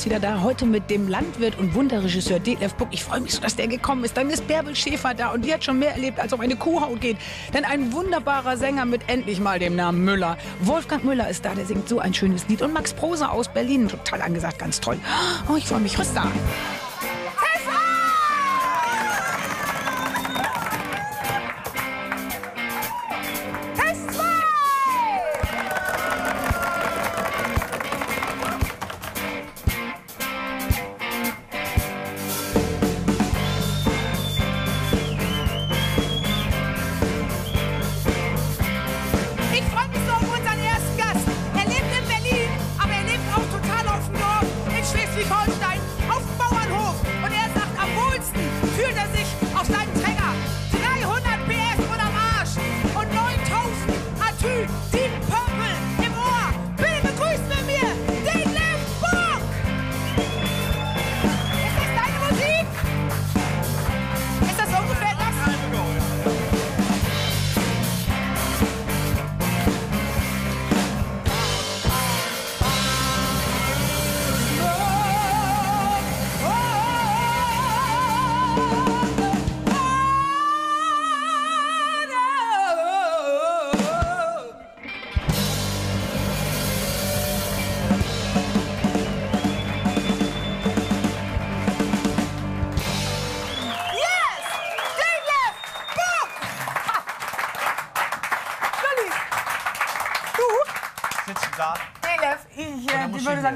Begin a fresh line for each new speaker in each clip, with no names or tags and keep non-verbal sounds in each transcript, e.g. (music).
Ist wieder da. Heute mit dem Landwirt und Wunderregisseur Detlef Buck. Ich freue mich so, dass der gekommen ist. Dann ist Bärbel Schäfer da und die hat schon mehr erlebt, als auf eine Kuhhaut geht. Dann ein wunderbarer Sänger mit endlich mal dem Namen Müller. Wolfgang Müller ist da, der singt so ein schönes Lied. Und Max Proser aus Berlin, total angesagt, ganz toll. Oh, ich freue mich. Rüster.
Ich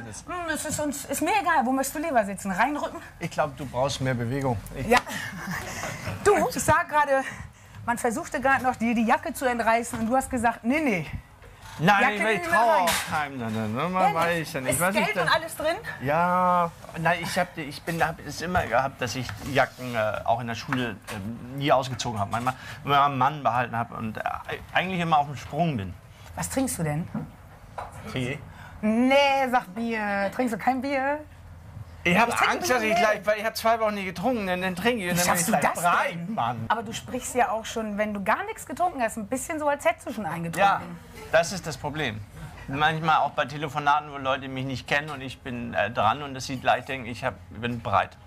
sagen? "Hm, es ist, uns, ist mir egal, wo möchtest du lieber sitzen? Reinrücken?
Ich glaube, du brauchst mehr Bewegung. Ich,
Ja. Du, ich sag gerade, man versuchte gerade noch dir die Jacke zu entreißen und du hast gesagt, nee, nee.
Nein,
Jacke
ich, ich traue auch keinem. Nein, nein, nein, man weiß ja nicht.
Ist
Was ich
Geld
da-
und alles drin?
Ja, nein, ich habe ich bin, hab es immer gehabt, dass ich Jacken äh, auch in der Schule ähm, nie ausgezogen habe. Manchmal immer am Mann behalten habe und äh, eigentlich immer auf dem Sprung bin.
Was trinkst du denn?
Tee?
Nee, sag Bier. Trinkst du kein Bier?
Ich habe Angst, dass ich gleich, weil ich habe zwei Wochen nie getrunken, dann, dann trinke ich und dann bin ich
du
gleich
das
breit,
denn?
Mann.
Aber du sprichst ja auch schon, wenn du gar nichts getrunken hast, ein bisschen so, als hättest du schon eingetrunken.
Ja, das ist das Problem. Manchmal auch bei Telefonaten, wo Leute mich nicht kennen und ich bin äh, dran und dass sie gleich denken, ich hab, bin breit.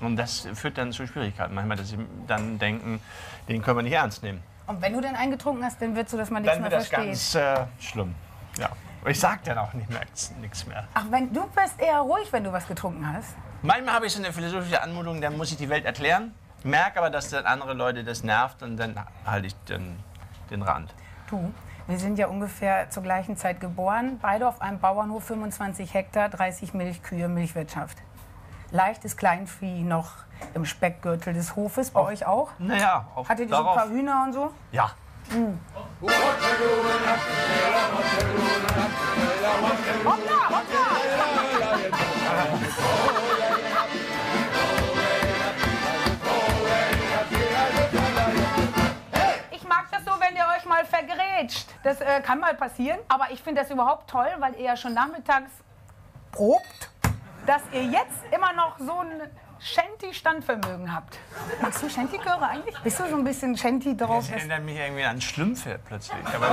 Und das führt dann zu Schwierigkeiten. Manchmal, dass sie dann denken, den können wir nicht ernst nehmen.
Und wenn du dann eingetrunken hast, dann wird so, dass man nichts
Dann
mehr
wird das
versteht.
ganz äh, schlimm. Ja. Und ich sag dann auch nicht mehr, nichts mehr.
Ach, wenn, du bist eher ruhig, wenn du was getrunken hast.
Manchmal habe ich so eine philosophische Anmutung, dann muss ich die Welt erklären, merke aber, dass dann andere Leute das nervt und dann halte ich den, den Rand.
Du, wir sind ja ungefähr zur gleichen Zeit geboren, beide auf einem Bauernhof, 25 Hektar, 30 Milchkühe, Milchwirtschaft. Leichtes Kleinvieh noch im Speckgürtel des Hofes, bei euch auch?
Naja, auf,
Hattet ihr so ein paar Hühner und so?
Ja.
Ich mag das so, wenn ihr euch mal vergrätscht. Das äh, kann mal passieren, aber ich finde das überhaupt toll, weil ihr ja schon nachmittags probt, dass ihr jetzt immer noch so ein Shanty-Standvermögen habt. Magst du Shanty-Chöre eigentlich? Bist du so ein bisschen Shanty drauf?
Das erinnert mich irgendwie an Schlümpfe plötzlich. Aber?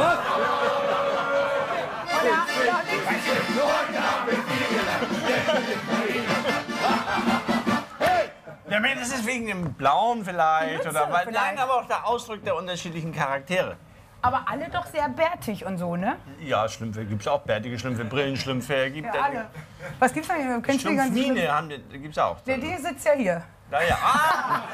Ja,
Ja, nee, das ist wegen dem Blauen vielleicht.
Mütze
Oder weil,
vielleicht.
nein, aber auch der Ausdruck der unterschiedlichen Charaktere.
Aber alle doch sehr bärtig und so, ne?
Ja, Schlümpfe gibt es auch. Bärtige Schlümpfe, Brillenschlümpfe. Gibt
Ja, alle. Was gibt's denn hier? Kennst du die ganzen
Schlumpfmine haben die- gibt's auch.
Der, die sitzt ja hier.
Da, ja. Ah! (laughs)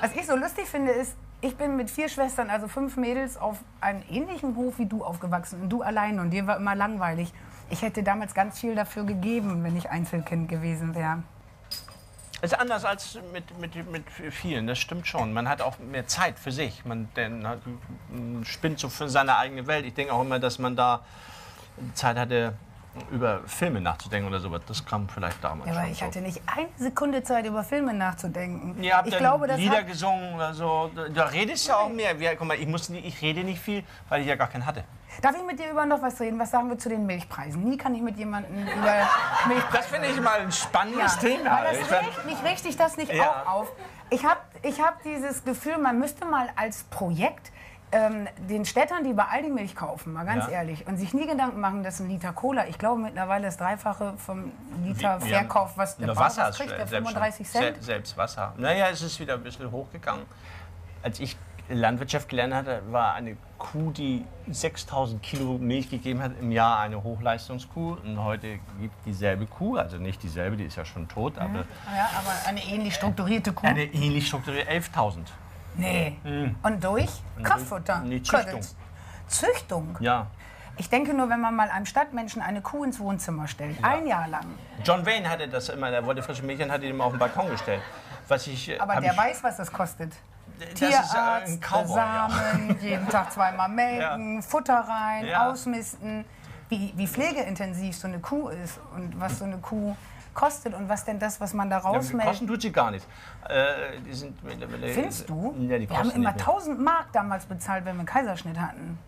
Was ich so lustig finde, ist, ich bin mit vier Schwestern, also fünf Mädels, auf einem ähnlichen Hof wie du aufgewachsen. Und du allein. Und dir war immer langweilig. Ich hätte damals ganz viel dafür gegeben, wenn ich Einzelkind gewesen wäre.
Ist anders als mit, mit, mit vielen, das stimmt schon. Man hat auch mehr Zeit für sich. Man denn, spinnt so für seine eigene Welt. Ich denke auch immer, dass man da Zeit hatte, über Filme nachzudenken oder sowas. Das kam vielleicht damals
Ja, aber ich
so.
hatte nicht eine Sekunde Zeit, über Filme nachzudenken.
Ihr habt
ich glaube,
Lieder gesungen oder so. Da redest du ja auch mehr. Guck mal, ich, muss, ich rede nicht viel, weil ich ja gar keinen hatte.
Darf ich mit dir über noch was reden? Was sagen wir zu den Milchpreisen? Nie kann ich mit jemandem über (laughs) Milchpreise
Das finde ich mal ein spannendes Thema.
Aber
Ich
das regt, mich dich das nicht
Ja.
auch auf. Ich habe ich hab dieses Gefühl, man müsste mal als Projekt ähm, den Städtern, die bei Aldi Milch kaufen, mal ganz
Ja.
ehrlich, und sich nie Gedanken machen, dass ein Liter Cola, ich glaube mittlerweile das Dreifache vom Liter
haben-
Verkauf, was der
Wasser
was kriegt, der
selbst
35
schon-
Cent.
se- Selbst Wasser. Naja, es ist wieder ein bisschen hochgegangen. Als ich Landwirtschaft gelernt hatte, war eine Kuh, die 6000 Kilo Milch gegeben hat, im Jahr eine Hochleistungskuh. Und heute gibt dieselbe Kuh, also nicht dieselbe, die ist ja schon tot, aber
Ja, aber eine ähnlich strukturierte Kuh.
eine ähnlich strukturierte 11.000.
nee. Und durch Kraftfutter.
Nee, Züchtung.
Züchtung.
Ja.
Ich denke nur, wenn man mal einem Stadtmenschen eine Kuh ins Wohnzimmer stellt, ein Jahr lang,
John Wayne hatte das immer, der wollte frische Milch und hat die immer auf den Balkon gestellt. Was ich, äh,
aber der
ich,
weiß, was das kostet.
das ist
Tierarzt,
äh, ein Cowboy, ja.
Samen, (laughs) jeden Tag zweimal melken, Futter rein,
Ja.
ausmisten. Wie, wie pflegeintensiv so eine Kuh ist und was so eine Kuh kostet und was denn das, was man da
Ja,
rausmeldet.
kosten tut sie gar nicht. Äh, die sind mittlerweile-
Findest du?
Ja, die
wir haben immer
nicht mehr.
1000 Mark damals bezahlt, wenn wir einen Kaiserschnitt hatten.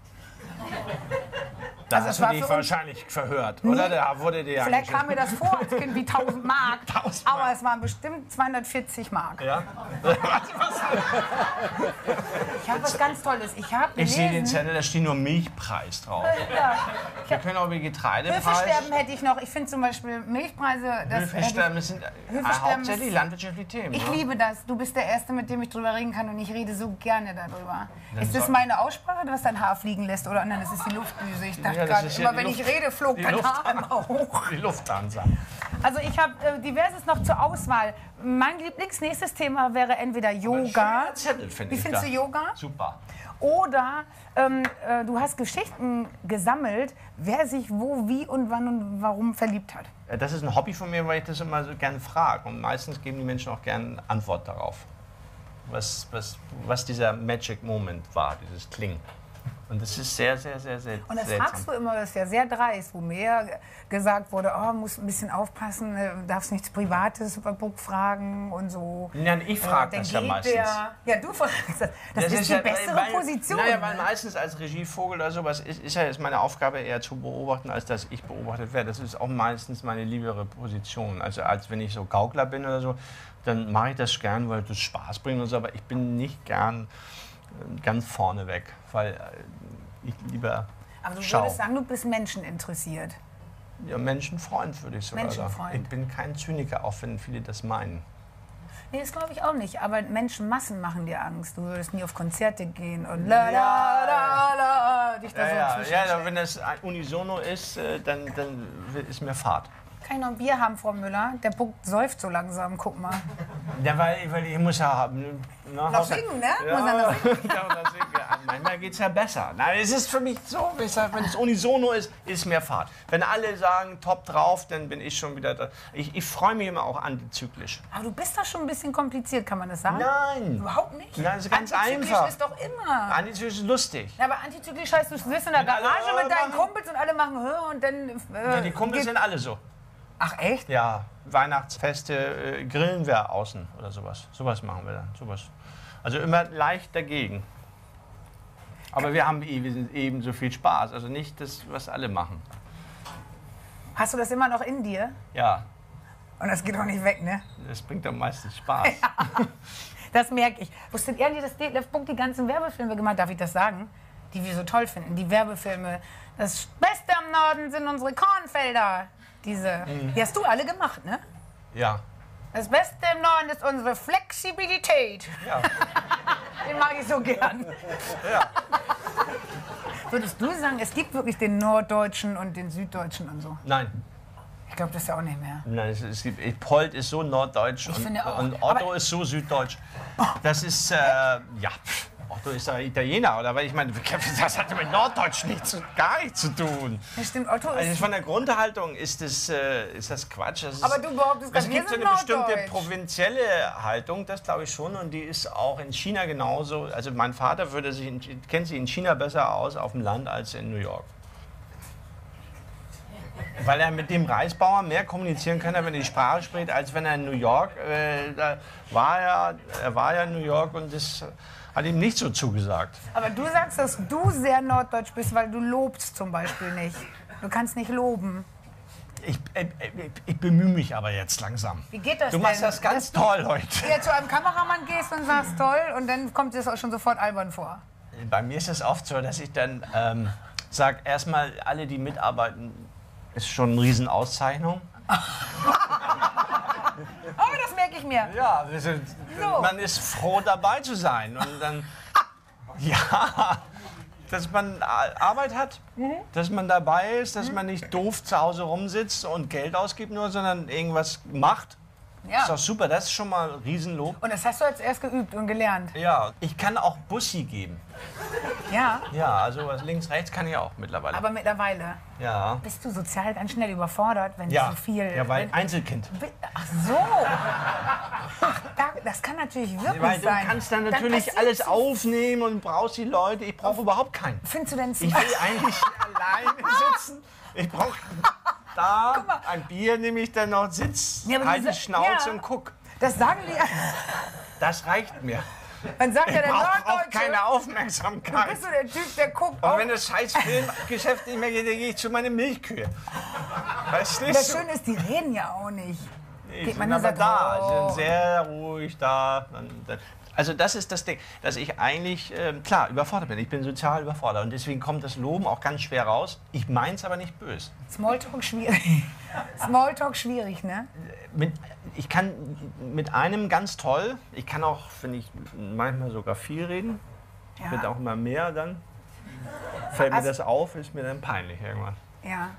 Da
Also
hast du dich wahrscheinlich verhört, oder? Da wurde dir ja
Vielleicht kam mir das vor als Kind wie 1000 Mark, (laughs)
1000 Mark.
aber es waren bestimmt 240 Mark.
Ja? (laughs)
Ich habe was ganz Tolles. Ich habe
Ich sehe den Zettel, da steht nur Milchpreis drauf.
ja,
Wir können auch über Getreidepreis.
Höfesterben hätte ich noch. Ich finde zum Beispiel Milchpreise, das
Höfesterben das sind äh,
Höfesterben
hauptsächlich landwirtschaftliche Themen.
Ich
ne?
liebe das. Du bist der Erste, mit dem ich drüber reden kann und ich rede so gerne darüber. ist das meine Aussprache, was dein Haar fliegen lässt? Oder nein, das ist die Luftdüse. Ich dachte
Ja, das
gerade,
ist ja
immer
die
wenn ich
Luft-
rede, flog
die Luft- (laughs)
Haar immer hoch.
Die Lufthansa.
Also ich habe äh, diverses noch zur Auswahl. Mein Lieblingsnächstes Thema wäre entweder Yoga.
Schöner Zettel, finde
Wie
ich.
findest
da.
du Yoga?
Super.
Oder ähm, äh, du hast Geschichten gesammelt, wer sich wo, wie und wann und warum verliebt hat.
Äh, Das ist ein Hobby von mir, weil ich das immer so gerne frage. Und meistens geben die Menschen auch gerne Antwort darauf. Was, was, was dieser Magic Moment war, dieses Kling. Und das ist sehr, sehr, sehr, sehr
Und das
seltsam.
fragst du immer, das ist ja sehr dreist, wo mir ge- gesagt wurde, oh, musst ein bisschen aufpassen, äh, darfst nichts Privates über Buck fragen und so.
Ja, ich frage
Dann
das ja meistens.
Der, ja, du fragst das. Das, ist, die
ja-
bessere
weil,
Position.
Naja, weil meistens als Regievogel oder sowas ist, ist ja jetzt meine Aufgabe eher zu beobachten, als dass ich beobachtet werde. Das ist auch meistens meine liebere Position. Also als wenn ich so Gaukler bin oder so, dann mache ich das gern, weil das Spaß bringt und so, aber ich bin nicht gern äh, ganz vorne weg, weil äh, ich lieber
Aber du
schau.
würdest sagen, du bist Menschen interessiert.
Ja, Menschenfreund würde ich sogar sagen.
Menschenfreund.
Ich bin kein Zyniker, auch wenn viele das meinen.
Nee, das glaube ich auch nicht. Aber Menschenmassen machen dir Angst. Du würdest nie auf Konzerte gehen und la la la la dich da
Ja,
so
ja, ja, wenn das ein unisono ist, äh, dann, dann ist mir Fahrt.
Kann ich noch ein Bier haben, Frau Müller? Der Puck säuft so langsam, guck mal.
Ja, weil, weil ich muss ja haben. Na,
Noch singen, ne? Muss er noch
singen. (laughs) ja. Ja, manchmal geht es ja besser. Nein, es ist für mich so, wenn es unisono ist, ist mehr Fahrt. Wenn alle sagen, top drauf, dann bin ich schon wieder da. Ich, ich freue mich immer auch antizyklisch.
Aber du bist doch schon ein bisschen kompliziert, kann man das sagen?
Nein.
Überhaupt nicht?
Nein, ist ganz
Antizyklisch
einfach.
ist doch immer.
Antizyklisch ist lustig.
Ja, aber antizyklisch heißt, du sitzt in der Garage mit deinen
machen-
Kumpels und alle machen Hör und dann. Äh,
Ja, die Kumpels sind alle so.
Ach, echt?
Ja, Weihnachtsfeste äh, grillen wir außen oder sowas. Sowas machen wir dann. Sowas. Also immer leicht dagegen. Aber wir haben eben, eben so viel Spaß. Also nicht das, was alle machen.
Hast du das immer noch in dir?
Ja,
Und das geht auch nicht weg, ne?
das bringt am meisten Spaß. (laughs)
Das merke ich. Wusstet ihr eigentlich, dass Detlef Buck die ganzen Werbefilme gemacht hat? Darf ich das sagen? Die wir so toll finden. Die Werbefilme. Das Beste am Norden sind unsere Kornfelder. Diese.
Mhm.
Die hast du alle gemacht, ne?
Ja.
Das Beste im Norden ist unsere Flexibilität.
ja. (laughs)
Den mag ich so gern. Würdest du sagen, es gibt wirklich den Norddeutschen und den Süddeutschen und so?
Nein.
Ich glaube das ja auch nicht mehr.
Nein, es, es gibt, Polt ist so norddeutsch und,
finde auch.
und Otto
Aber-
ist so süddeutsch. Das ist, äh, ja, pff, Otto ist ja Italiener, oder? Weil ich meine, (laughs) das hat mit Norddeutsch nichts, gar nichts zu tun.
Ja, stimmt, Otto
Also von der Grundhaltung ist das, äh, ist das Quatsch. Das ist,
Aber du behauptest gerade,
Es
wir
gibt so eine bestimmte provinzielle Haltung, das glaube ich schon, und die ist auch in China genauso. Also mein Vater würde sich in, kennt sich in China besser aus auf dem Land als in New York. Weil er mit dem Reisbauern mehr kommunizieren kann, wenn er die Sprache spricht, als wenn er in New York, äh, war er, er war ja in New York und das hat ihm nicht so zugesagt.
Aber du sagst, dass du sehr norddeutsch bist, weil du lobst zum Beispiel nicht. Du kannst nicht loben.
Ich, äh, äh, ich bemühe mich aber jetzt langsam.
Wie geht das
Du machst
denn?
das ganz
Dass
toll heute. (laughs)
du ja zu einem Kameramann gehst und sagst toll und dann kommt das auch schon sofort albern vor.
bei mir ist es oft so, dass ich dann ähm, sage, erstmal alle, die mitarbeiten, ist schon eine Riesenauszeichnung. (laughs)
Aber das merke ich mir.
Ja, sind,
So.
man ist froh dabei zu sein. Und dann, (laughs) ja, dass man Arbeit hat,
Mhm.
dass man dabei ist, dass man nicht doof zu Hause rumsitzt und Geld ausgibt nur, sondern irgendwas macht.
Ja.
Ist doch super, das ist schon mal ein Riesenlob.
Und das hast du jetzt erst geübt und gelernt.
Ja, ich kann auch Bussi geben.
Ja,
Ja, also was links, rechts kann ich auch mittlerweile.
aber mittlerweile
ja.
bist du sozial ganz schnell überfordert, wenn
Ja.
so viel.
ja, weil Einzelkind.
Ach so. Ach, da, das kann natürlich wirklich
Weil du
sein.
kannst dann natürlich
passiert
alles aufnehmen und brauchst die Leute. Ich brauche überhaupt keinen.
Findest du denn
Ich will eigentlich alleine sitzen. Ich brauche (laughs) da
mal.
ein Bier, nehme ich dann noch, sitz,
Ja, aber
halt die Schnauze
ja.
und guck.
Das sagen die.
Das reicht mir.
Man sagt ja der Norddeutsche.
keine
Du
Aufmerksamkeit.
bist so der Typ, der guckt.
Und wenn das scheiß Filmgeschäft nicht mehr geht, dann gehe ich zu meinen Milchkühe. Weißt du?
das Schöne ist, die reden ja auch nicht.
Die
geht man
aber
sagt,
da,
oh.
sind sehr ruhig da. Dann- dann- Also das ist das Ding, dass ich eigentlich, ähm, klar, überfordert bin. Ich bin sozial überfordert und deswegen kommt das Loben auch ganz schwer raus. Ich meins aber nicht böse.
Smalltalk schwierig. (laughs) Smalltalk schwierig, ne?
Mit, ich kann mit einem ganz toll, ich kann auch, finde ich, manchmal sogar viel reden.
Ja.
Wird auch immer mehr dann. Fällt mir
Also-
das auf, ist mir dann peinlich irgendwann.
Ja.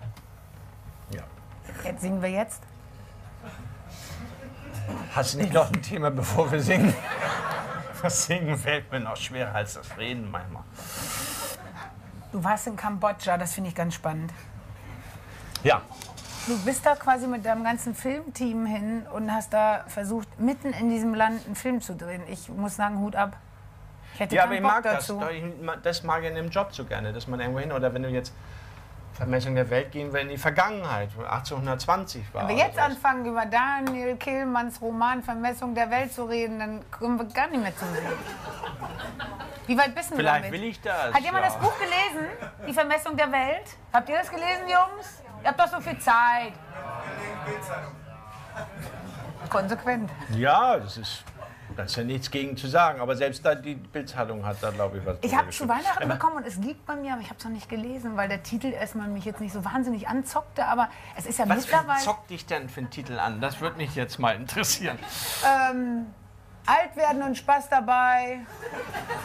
Ja.
Jetzt singen wir jetzt.
Hast du nicht noch ein Thema, bevor wir singen? (laughs) Das Singen fällt mir noch schwerer als das Reden manchmal.
Du warst in Kambodscha, das finde ich ganz spannend.
Ja,
Du bist da quasi mit deinem ganzen Filmteam hin und hast da versucht, mitten in diesem Land einen Film zu drehen. Ich muss sagen, Hut ab. Ich hätte
ja aber ich
Bock
mag das.
dazu.
Ma- Das mag ich in dem Job so gerne, dass man irgendwo hin, oder wenn du jetzt Vermessung der Welt gehen wir in die Vergangenheit, wo 1820 war.
Wenn wir jetzt
sowas.
anfangen, über Daniel Kehlmanns Roman Vermessung der Welt zu reden, dann kommen wir gar nicht mehr zum Sehen. Wie weit bist du
Vielleicht
damit?
will ich das.
Hat jemand
ja.
das Buch gelesen? Die Vermessung der Welt? Habt ihr das gelesen, Jungs? Ihr habt doch so viel Zeit. Konsequent.
Ja, das ist, da ist ja nichts gegen zu sagen, aber selbst da die Bildzeitung hat da, glaube ich, was
Ich habe zu. Weihnachten bekommen und es liegt bei mir, aber ich habe es noch nicht gelesen, weil der Titel erstmal mich jetzt nicht so wahnsinnig anzockte. Aber es ist ja
Was
mittlerweile.
zockt dich denn für einen Titel an? Das würde mich jetzt mal interessieren.
Ähm, alt werden und Spaß dabei.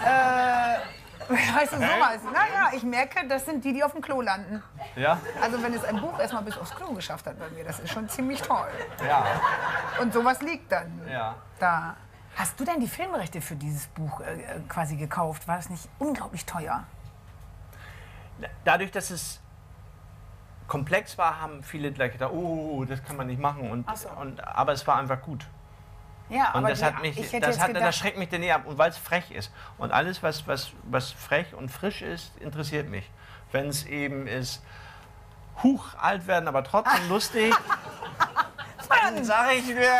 Äh, (laughs) weißt du, sowas. Naja, ich merke, das sind die, die auf dem Klo landen.
Ja?
Also wenn es ein Buch erstmal bis aufs Klo geschafft hat bei mir, das ist schon ziemlich toll.
Ja.
Und sowas liegt dann
Ja.
da. Hast du denn die Filmrechte für dieses Buch äh, äh, quasi gekauft? War das nicht unglaublich teuer?
Dadurch, dass es komplex war, haben viele gleich gedacht, oh, das kann man nicht machen. Und,
so.
und, aber es war einfach gut.
Ja,
Und
aber
das
die-
hat mich,
ich hätte
das, hat,
gedacht,
das schreckt mich dann eher ab. Und weil es frech ist. Und alles, was, was, was frech und frisch ist, interessiert mich. Wenn es eben ist, huch, alt werden, aber trotzdem (laughs) lustig, dann sage ich mir,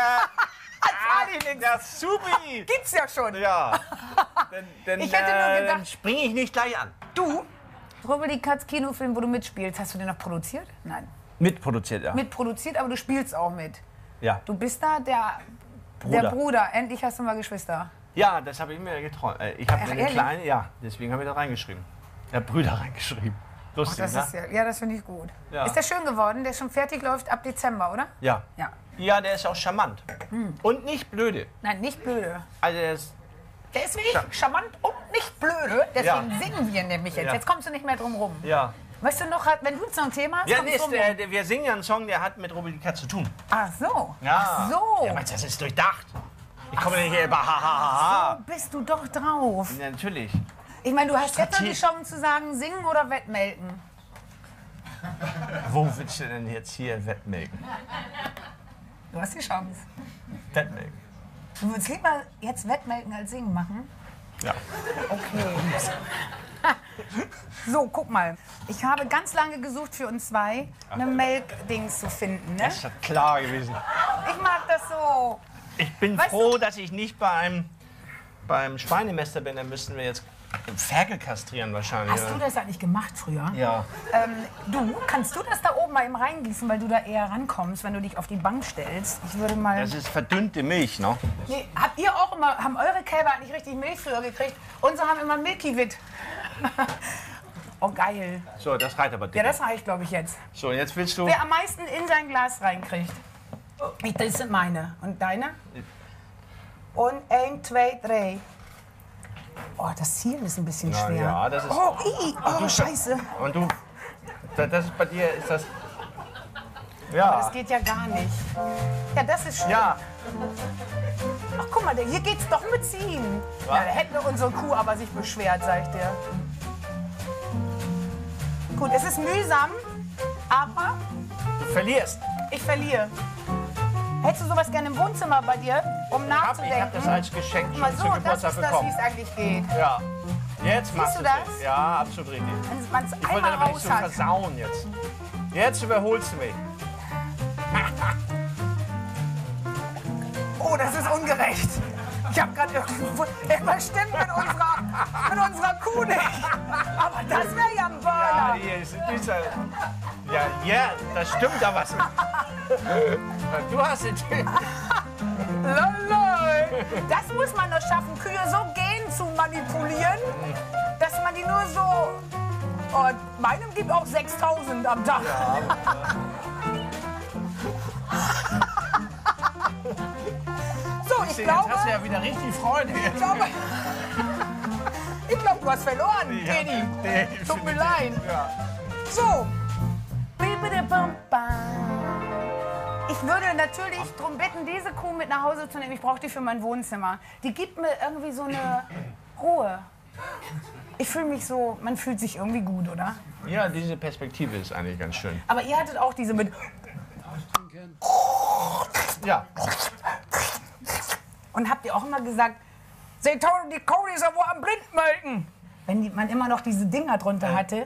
ah, das supi. (laughs)
gibt's ja schon.
Ja, (laughs) dann, dann,
Ich hätte nur
äh,
gedacht-
springe ich nicht gleich an.
Du, Robert Katz Kinofilm, wo du mitspielst, hast du den noch produziert? Nein.
Mitproduziert, ja.
Mitproduziert, aber du spielst auch mit.
ja.
Du bist da der
Bruder.
Der Bruder. Endlich hast du mal Geschwister.
Ja, das habe ich mir geträumt. Äh, Ich habe
Ach,
eine kleine, ja, deswegen habe ich da reingeschrieben. Habe Brüder reingeschrieben. Lustig,
Das
ne?
ja, ja, das finde ich gut.
Ja.
Ist der schön geworden? Der ist schon fertig, läuft ab Dezember, oder?
Ja.
Ja.
Ja, der ist auch charmant. Und nicht blöde.
Nein, nicht blöde.
Also der ist,
Der ist wie ich, charmant und nicht blöde. Deswegen
Ja.
singen wir nämlich jetzt.
Ja.
Jetzt kommst du nicht mehr drum rum.
ja.
Weißt du noch, wenn du jetzt noch ein Thema hast,
Ja,
kommst
ist, der, wir singen ja einen Song, der hat mit Cat zu tun.
Ach so.
Ja.
Ach so.
Ja, meinst das ist durchdacht. Ich komme nicht hier über ha, ha, ha, ha.
So bist du doch drauf.
Ja, natürlich.
Ich meine, du hast jetzt noch die Chance zu sagen, singen oder wettmelken.
Wo willst du denn jetzt hier Wettmelken?
Du hast die Chance.
Wettmelken.
Du würdest lieber jetzt wettmelken als singen machen?
Ja.
Okay. (laughs) So, guck mal. Ich habe ganz lange gesucht für uns zwei, eine Melkdings zu finden. Ne?
Das ist ja klar gewesen.
Ich mag das so.
Ich bin
Weißt
froh, dass ich nicht beim, beim Schweinemester bin. Dann müssten wir jetzt Ferkel kastrieren wahrscheinlich.
Hast du das eigentlich gemacht früher?
Ja.
Ähm, du, kannst du das da oben mal eben reingießen, weil du da eher rankommst, wenn du dich auf die Bank stellst? Ich würde mal.
Das ist verdünnte Milch, ne?
Nee, habt ihr auch immer, haben eure Kälber eigentlich richtig Milch früher gekriegt? Unsere haben immer Milky Wit. (laughs) oh, geil.
So, das reicht aber
Ja,
dicker.
das reicht, glaube ich, jetzt.
So, jetzt willst du...
Wer am meisten in sein Glas reinkriegt. Ich, das sind meine. Und deine? Und ein, zwei, drei. Oh, das Zielen ist ein bisschen
Na
schwer.
ja, das ist-
Oh, i, oh, scheiße.
Und du... da- Das ist bei dir, ist das...
Das
Ja.
geht ja gar nicht. Ja, das ist schön.
Ja,
Ach, guck mal, hier geht's doch mit Ziehen. Ja, da hätte unsere Kuh aber sich beschwert, sag ich dir. Gut, es ist mühsam, aber
du verlierst.
ich verliere. Hättest du sowas gerne im Wohnzimmer bei dir, um nachzudenken?
ich hab das als Geschenk
Guck mal
schon
so,
zu
das
Geburtstag
ist das, wie
bekommen.
es eigentlich geht.
Ja. Jetzt machst
du das?
nicht. Ja, absolut richtig.
Wenn man es
Ich wollte
einmal
aber nicht so versauen jetzt. Jetzt überholst du mich.
Oh, das ist ungerecht. Ich habe gerade. Irgendwas stimmt mit unserer, mit unserer Kuh nicht. Aber das wäre ja ein
Ja,
Burner.
hier ist dieser. Ja, ja, das stimmt da was. Du hast den.
Lolol. Das muss man noch schaffen, Kühe so gehen zu manipulieren, dass man die nur so. Und meinem gibt auch 6000 am Tag. so, (laughs) ich
Jetzt
glaube,
hast du ja wieder richtig Freude.
ich glaube, ich glaube, du hast verloren,
Ja,
Edi.
definitiv.
Tut mir leid.
Ja.
So. Ich würde natürlich darum bitten, diese Kuh mit nach Hause zu nehmen. Ich brauche die für mein Wohnzimmer. Die gibt mir irgendwie so eine Ruhe. Ich fühle mich so, man fühlt sich irgendwie gut, oder?
ja, diese Perspektive ist eigentlich ganz schön.
Aber ihr hattet auch diese mit.
Ja,
Und habt ihr auch immer gesagt, "Sie tun die Kuh ist ja wohl am Blindmelken. Wenn die, man immer noch diese Dinger drunter hatte.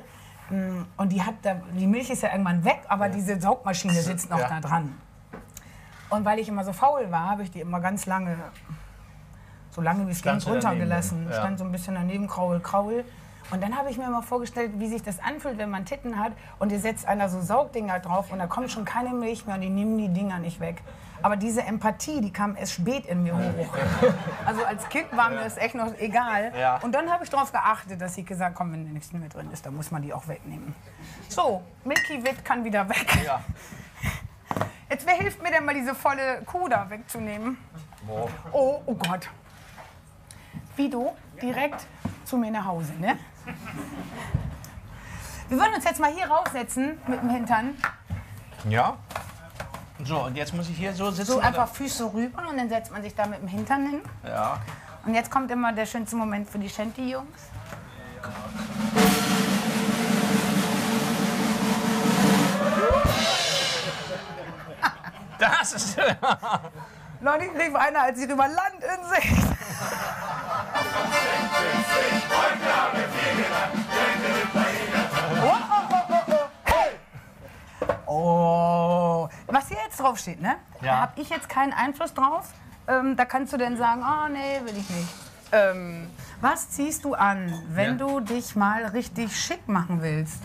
mm, Und die, hat da, die Milch ist ja irgendwann weg, aber diese Saugmaschine sitzt noch
Ja.
da dran. Und weil ich immer so faul war, habe ich die immer ganz lange, so lange wie es ging, runtergelassen.
ja.
Stand so ein bisschen daneben, kraul, kraul. Und dann habe ich mir immer vorgestellt, wie sich das anfühlt, wenn man Titten hat und ihr setzt einer so Saugdinger drauf und da kommt schon keine Milch mehr und die nehmen die Dinger nicht weg. Aber diese Empathie, die kam erst spät in mir hoch. (laughs) Also als Kind war mir das echt noch egal.
Ja.
Und dann habe ich darauf geachtet, dass ich gesagt habe, komm, wenn nichts mehr drin ist, dann muss man die auch wegnehmen. So, Milky Wit kann wieder weg.
ja. (laughs)
Jetzt, wer hilft mir denn mal, diese volle Kuh da wegzunehmen?
Wo?
Oh, oh Gott. Vido, direkt zu mir nach Hause, ne? Wir würden uns jetzt mal hier raussetzen mit dem Hintern.
Ja. So, und jetzt muss ich hier so sitzen.
So
oder?
einfach Füße rüber und dann setzt man sich da mit dem Hintern hin.
Ja.
Und jetzt kommt immer der schönste Moment für die Shanty-Jungs.
Das ist.
Neulich rief einer, als ich über Land in Sicht. Oh, was hier jetzt drauf steht, ne? Da
Ja.
habe ich jetzt keinen Einfluss drauf. Ähm, da kannst du dann sagen, oh nee, will ich nicht. Ähm, was ziehst du an, wenn
Ja.
du dich mal richtig schick machen willst?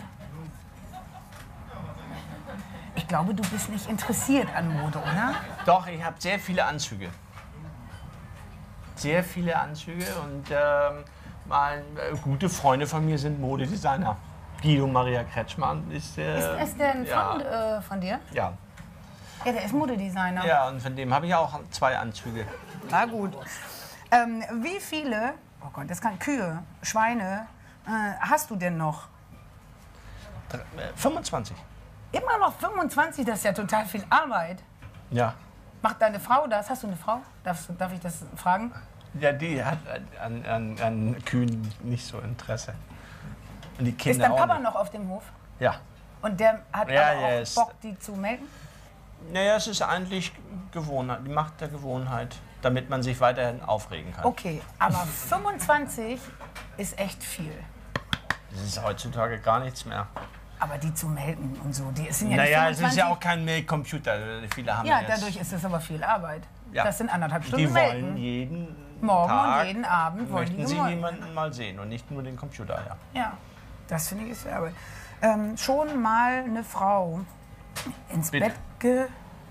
Ich glaube, du bist nicht interessiert an Mode, oder?
Doch, ich habe sehr viele Anzüge. Sehr viele Anzüge und ähm, mal, äh, gute Freunde von mir sind Modedesigner. Guido Maria Kretschmann ist. Äh,
Ist der ein
ja.
Freund äh, von dir?
Ja.
Ja, der ist Modedesigner.
ja, und von dem habe ich auch zwei Anzüge.
Na gut. Ähm, wie viele, oh Gott, das kann Kühe, Schweine, äh, hast du denn noch?
Dr- äh, 25.
Immer noch 25, das ist ja total viel Arbeit.
Ja.
Macht deine Frau das? Hast du eine Frau? Darf, darf ich das fragen?
Ja, die hat an, an, an Kühen nicht so Interesse. Und die
Ist
Kinder
dein
auch
Papa noch auf dem Hof?
Ja.
Und der hat
Ja,
aber auch
ist-
Bock, die zu melken?
Naja, es ist eigentlich Gewohnheit, die Macht der Gewohnheit, damit man sich weiterhin aufregen kann.
Okay, aber 25 ist echt viel.
Das ist heutzutage gar nichts mehr.
Aber die zu melken und so, die sind ja
naja, es ist ja
25.
auch kein Milchcomputer. Viele haben
Ja,
jetzt.
dadurch ist es aber viel Arbeit.
Ja.
Das sind anderthalb
Die
Stunden
wollen
melken.
jeden
Morgen
Tag
und jeden Abend wollen
möchten
die
Sie
gemolken
jemanden mal sehen und nicht nur den Computer. Ja.
Ja, das finde ich ist Werbe. Ähm, schon mal eine Frau ins
Bitte.
Bett ge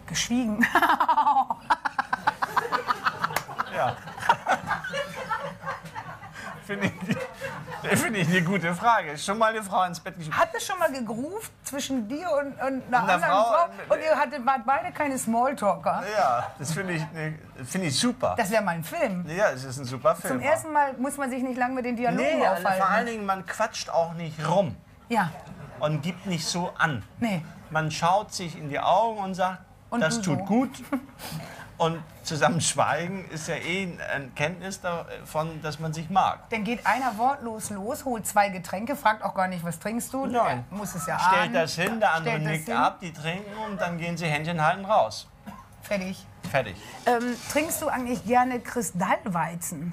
geschwiegen. (laughs)
Ja. (laughs) Finde ich, finde ich eine gute Frage. Ist schon mal eine Frau ins Bett geschrieben.
Hat es schon mal gegruft zwischen dir und, und einer anderen
Frau?
Frau? Und ihr hattet wart beide keine Smalltalker.
Ja, das finde ich, finde ich super.
Das wäre mal ein Film.
Ja, es ist ein super Film.
Zum ersten Mal muss man sich nicht lange mit den Dialogen
Nee,
aufhalten.
vor allen Dingen, man quatscht auch nicht rum
Ja,
und gibt nicht so an.
nee.
Man schaut sich in die Augen und sagt,
Und
das tut
so.
gut. (laughs) Und zusammen schweigen ist ja eh eine Kenntnis davon, dass man sich mag.
Dann geht einer wortlos los, holt zwei Getränke, fragt auch gar nicht, was trinkst du?
Nein.
Er muss es ja
Stellt
ahnen.
das hin, der andere
Stellt
nickt ab, die trinken und dann gehen sie Händchen halten raus.
Fertig.
Fertig.
Ähm, trinkst du eigentlich gerne Kristallweizen?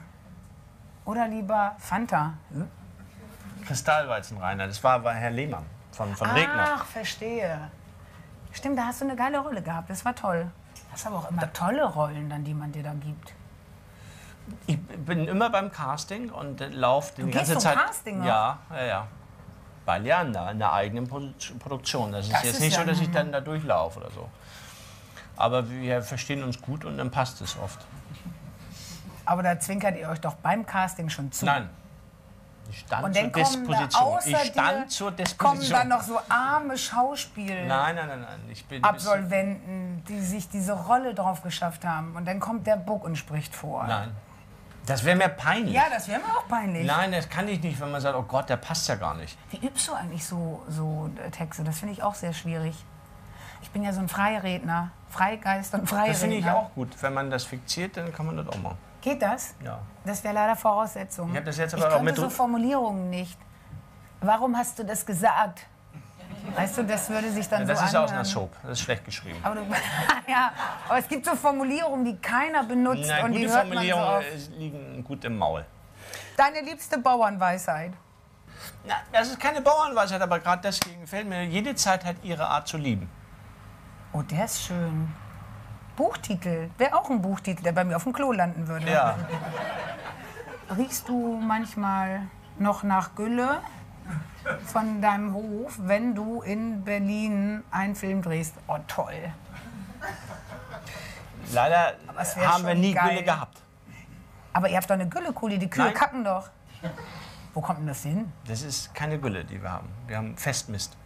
Oder lieber Fanta?
Kristallweizen, Rainer, das war, war Herr Lehmann von, von Regner.
Ach, verstehe. Stimmt, da hast du eine geile Rolle gehabt. Das war toll. Das sind aber auch immer tolle Rollen, dann, die man dir da gibt.
Ich bin immer beim Casting und äh, laufe die ganze Zeit.
Casting?
Ja, ja, ja. Bei Leander in der eigenen Produ- Produktion. Das ist
Das
jetzt
ist
nicht
ja
so, dass ich
ein-
dann da durchlaufe oder so. Aber wir verstehen uns gut und dann passt es oft.
Aber da zwinkert ihr euch doch beim Casting schon zu.
Nein. Ich stand
Und
zur
dann kommen da
Disposition.
außer
Ich stand
dir,
zur
kommen
Disposition.
dann noch so arme Schauspiel.
Nein, nein, nein, nein. Ich bin
Absolventen, die sich diese Rolle drauf geschafft haben. Und dann kommt der Buck und spricht vor.
Nein. Das wäre mir peinlich.
Ja, das wäre mir auch peinlich.
Nein, das kann ich nicht, wenn man sagt, oh Gott, der passt ja gar nicht.
Wie übst du eigentlich so, so äh, Texte? Das finde ich auch sehr schwierig. Ich bin ja so ein Freiredner, Freigeist und Freiredner.
Das finde ich auch gut. Wenn man das fixiert, dann kann man das auch machen.
Geht das?
Ja.
Das wäre leider Voraussetzung.
Ich hab das jetzt
ich
aber auch
könnte
mit-
so Formulierungen nicht. Warum hast du das gesagt? Weißt du, das würde sich dann
Das
so
ist aus
anhören.
einer Soap. Das ist schlecht geschrieben.
Aber, du, (laughs) ja, aber es gibt so Formulierungen, die keiner benutzt
Na,
und die
gute
hört man so
Formulierungen
oft.
äh, liegen gut im Maul.
Deine liebste Bauernweisheit.
Na, das ist keine Bauernweisheit, aber gerade deswegen gefällt mir, jede Zeit hat ihre Art zu lieben.
Oh, der ist schön. Buchtitel. Wäre auch ein Buchtitel, der bei mir auf dem Klo landen würde.
Ja. (laughs)
Riechst du manchmal noch nach Gülle von deinem Hof, wenn du in Berlin einen Film drehst? Oh, toll.
Leider haben wir nie
geil.
Gülle gehabt.
Aber ihr habt doch eine Güllekuhle, die Kühe
Nein.
kacken doch. Wo kommt denn das hin?
Das ist keine Gülle, die wir haben. Wir haben Festmist.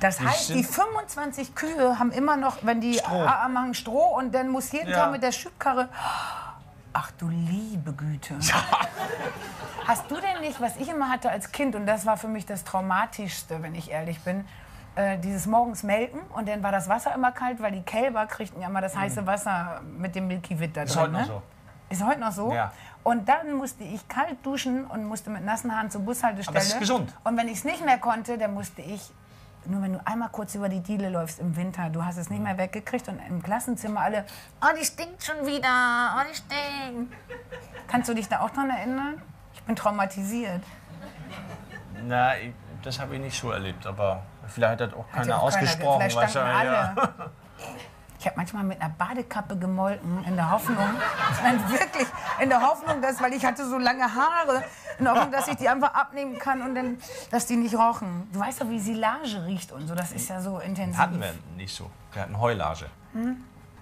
Das heißt, die
sind-
25 Kühe haben immer noch, wenn die
Stroh.
Machen Stroh und dann muss jeden
Ja.
Tag mit der Schubkarre. Ach du liebe Güte. Hast du denn nicht, was ich immer hatte als Kind, und das war für mich das Traumatischste, wenn ich ehrlich bin, äh, dieses morgens melken und dann war das Wasser immer kalt, weil die Kälber kriegten ja immer das heiße Wasser mit dem Milky Wit da
Mhm. Ist
drin.
heute noch
ne?
so.
Ist heute noch so?
Ja.
Und dann musste ich kalt duschen und musste mit nassen Haaren zur Bushaltestelle.
Aber es ist gesund.
Und wenn ich es nicht mehr konnte, dann musste ich, nur wenn du einmal kurz über die Diele läufst im Winter, du hast es nicht mehr weggekriegt und im Klassenzimmer alle, oh, die stinkt schon wieder, oh, die stinkt. Kannst du dich da auch dran erinnern? Ich bin traumatisiert.
Na, ich, das habe ich nicht so erlebt, aber vielleicht hat auch
Hat
keiner
ja auch
ausgesprochen.
Keiner, vielleicht
wahrscheinlich,
alle. (laughs) Ich habe manchmal mit einer Badekappe gemolken, in der Hoffnung, (laughs) nein, wirklich, in der Hoffnung, dass, weil ich hatte so lange Haare, in der Hoffnung, dass ich die einfach abnehmen kann und dann, dass die nicht rochen. Du weißt doch, wie Silage riecht und so, das ist ja so intensiv.
Hatten wir nicht so. Wir hatten Heulage.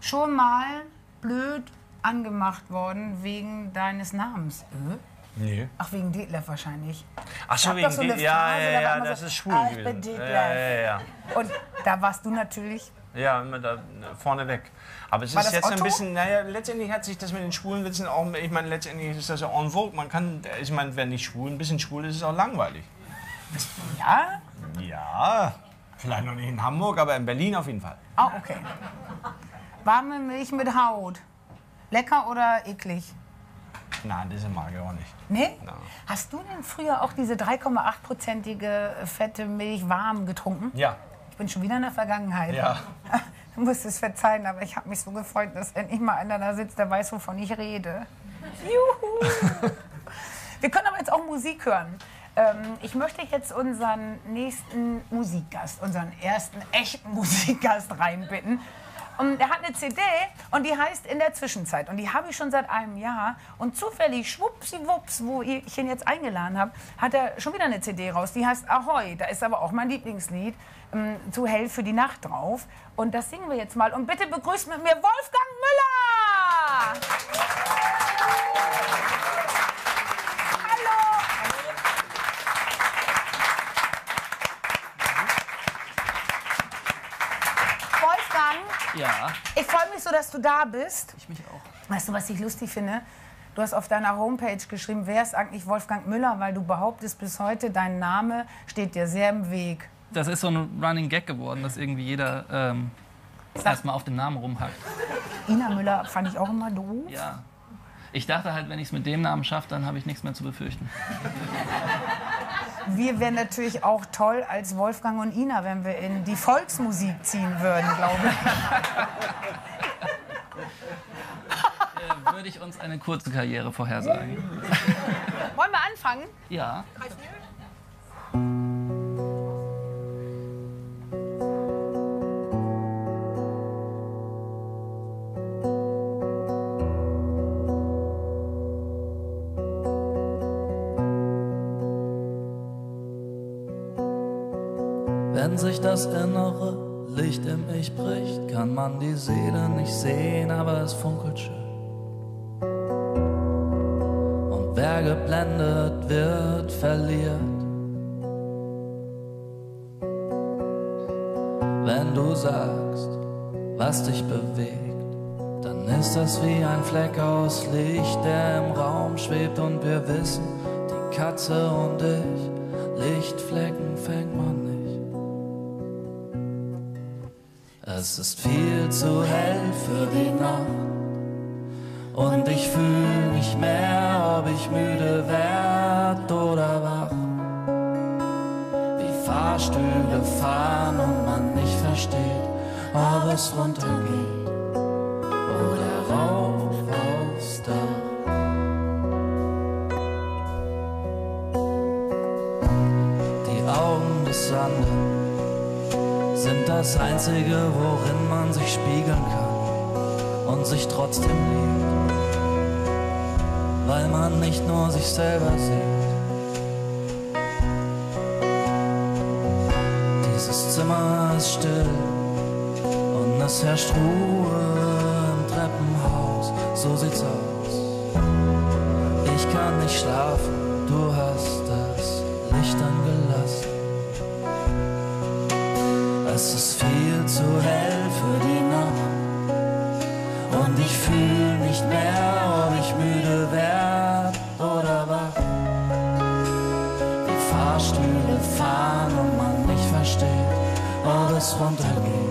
Schon mal blöd angemacht worden wegen deines Namens. Äh?
Nee.
Ach, wegen Detlef wahrscheinlich.
Ach so, wegen
so
die, ja,
Phrase,
ja,
da
ja,
immer
das
so,
ist schwul
"Ah, ich bin. Detlef."
Ja, ja, ja.
Und da warst du natürlich
Ja, immer da vorne weg. Aber es
War
ist
das
jetzt ein
Otto?
bisschen, naja, letztendlich hat sich das mit den schwulen Witzen auch, ich meine, letztendlich ist das ja en vogue. Man kann, ich meine, wenn nicht schwul, ein bisschen schwul ist, ist es auch langweilig.
Ja?
Ja, vielleicht noch nicht in Hamburg, aber in Berlin auf jeden Fall.
Ah, okay. Warme Milch mit Haut. Lecker oder eklig?
Nein, diese mag ich auch nicht.
Nee?
Nein.
Hast du denn früher auch diese 3,8-prozentige fette Milch warm getrunken?
Ja.
Ich bin schon wieder in der Vergangenheit.
Ja. (laughs)
Du musst es verzeihen, aber ich habe mich so gefreut, dass endlich mal einer da sitzt, der weiß, wovon ich rede. Juhu! (laughs) Wir können aber jetzt auch Musik hören. Ähm, ich möchte jetzt unseren nächsten Musikgast, unseren ersten echten (laughs) Musikgast reinbitten. Und er hat eine CD und die heißt In der Zwischenzeit. Und die habe ich schon seit einem Jahr. Und zufällig, schwuppsiwupps, wo ich ihn jetzt eingeladen habe, hat er schon wieder eine CD raus. Die heißt Ahoi. Da ist aber auch mein Lieblingslied, ähm, Zu hell für die Nacht drauf. Und das singen wir jetzt mal. Und bitte begrüßt mit mir Wolfgang Müller! Hallo! Wolfgang,
Ja,
ich freue mich so, dass du da bist.
ich mich auch.
Weißt du, was ich lustig finde? Du hast auf deiner Homepage geschrieben, wer ist eigentlich Wolfgang Müller, weil du behauptest bis heute, dein Name steht dir sehr im Weg.
Das ist so ein Running Gag geworden, dass irgendwie jeder ähm, erstmal auf dem Namen rumhackt.
Ina Müller fand ich auch immer doof.
Ja. Ich dachte halt, wenn ich es mit dem Namen schaffe, dann habe ich nichts mehr zu befürchten.
Wir wären natürlich auch toll als Wolfgang und Ina, wenn wir in die Volksmusik ziehen würden, glaube ich.
Äh, würde ich uns eine kurze Karriere vorhersagen.
Wollen wir anfangen?
Ja.
Wenn sich das innere Licht im Ich bricht, kann man die Seele nicht sehen, aber es funkelt schön. Und wer geblendet wird, verliert. Wenn du sagst, was dich bewegt, dann ist das wie ein Fleck aus Licht, der im Raum schwebt und wir wissen, die Katze und ich, Lichtflecken Es ist viel zu hell für die Nacht und ich fühl nicht mehr, ob ich müde werd oder wach. Wie Fahrstühle fahren und man nicht versteht, ob es runtergeht das Einzige, worin man sich spiegeln kann und sich trotzdem liebt, weil man nicht nur sich selber sieht. Dieses Zimmer ist still und es herrscht Ruhe im Treppenhaus, so sieht's aus. Ich kann nicht schlafen, du hast das Licht angelassen. Es ist viel zu hell für die Nacht und ich fühl nicht mehr, ob ich müde werd oder wach. Die Fahrstühle fahren und man nicht versteht, ob es runtergeht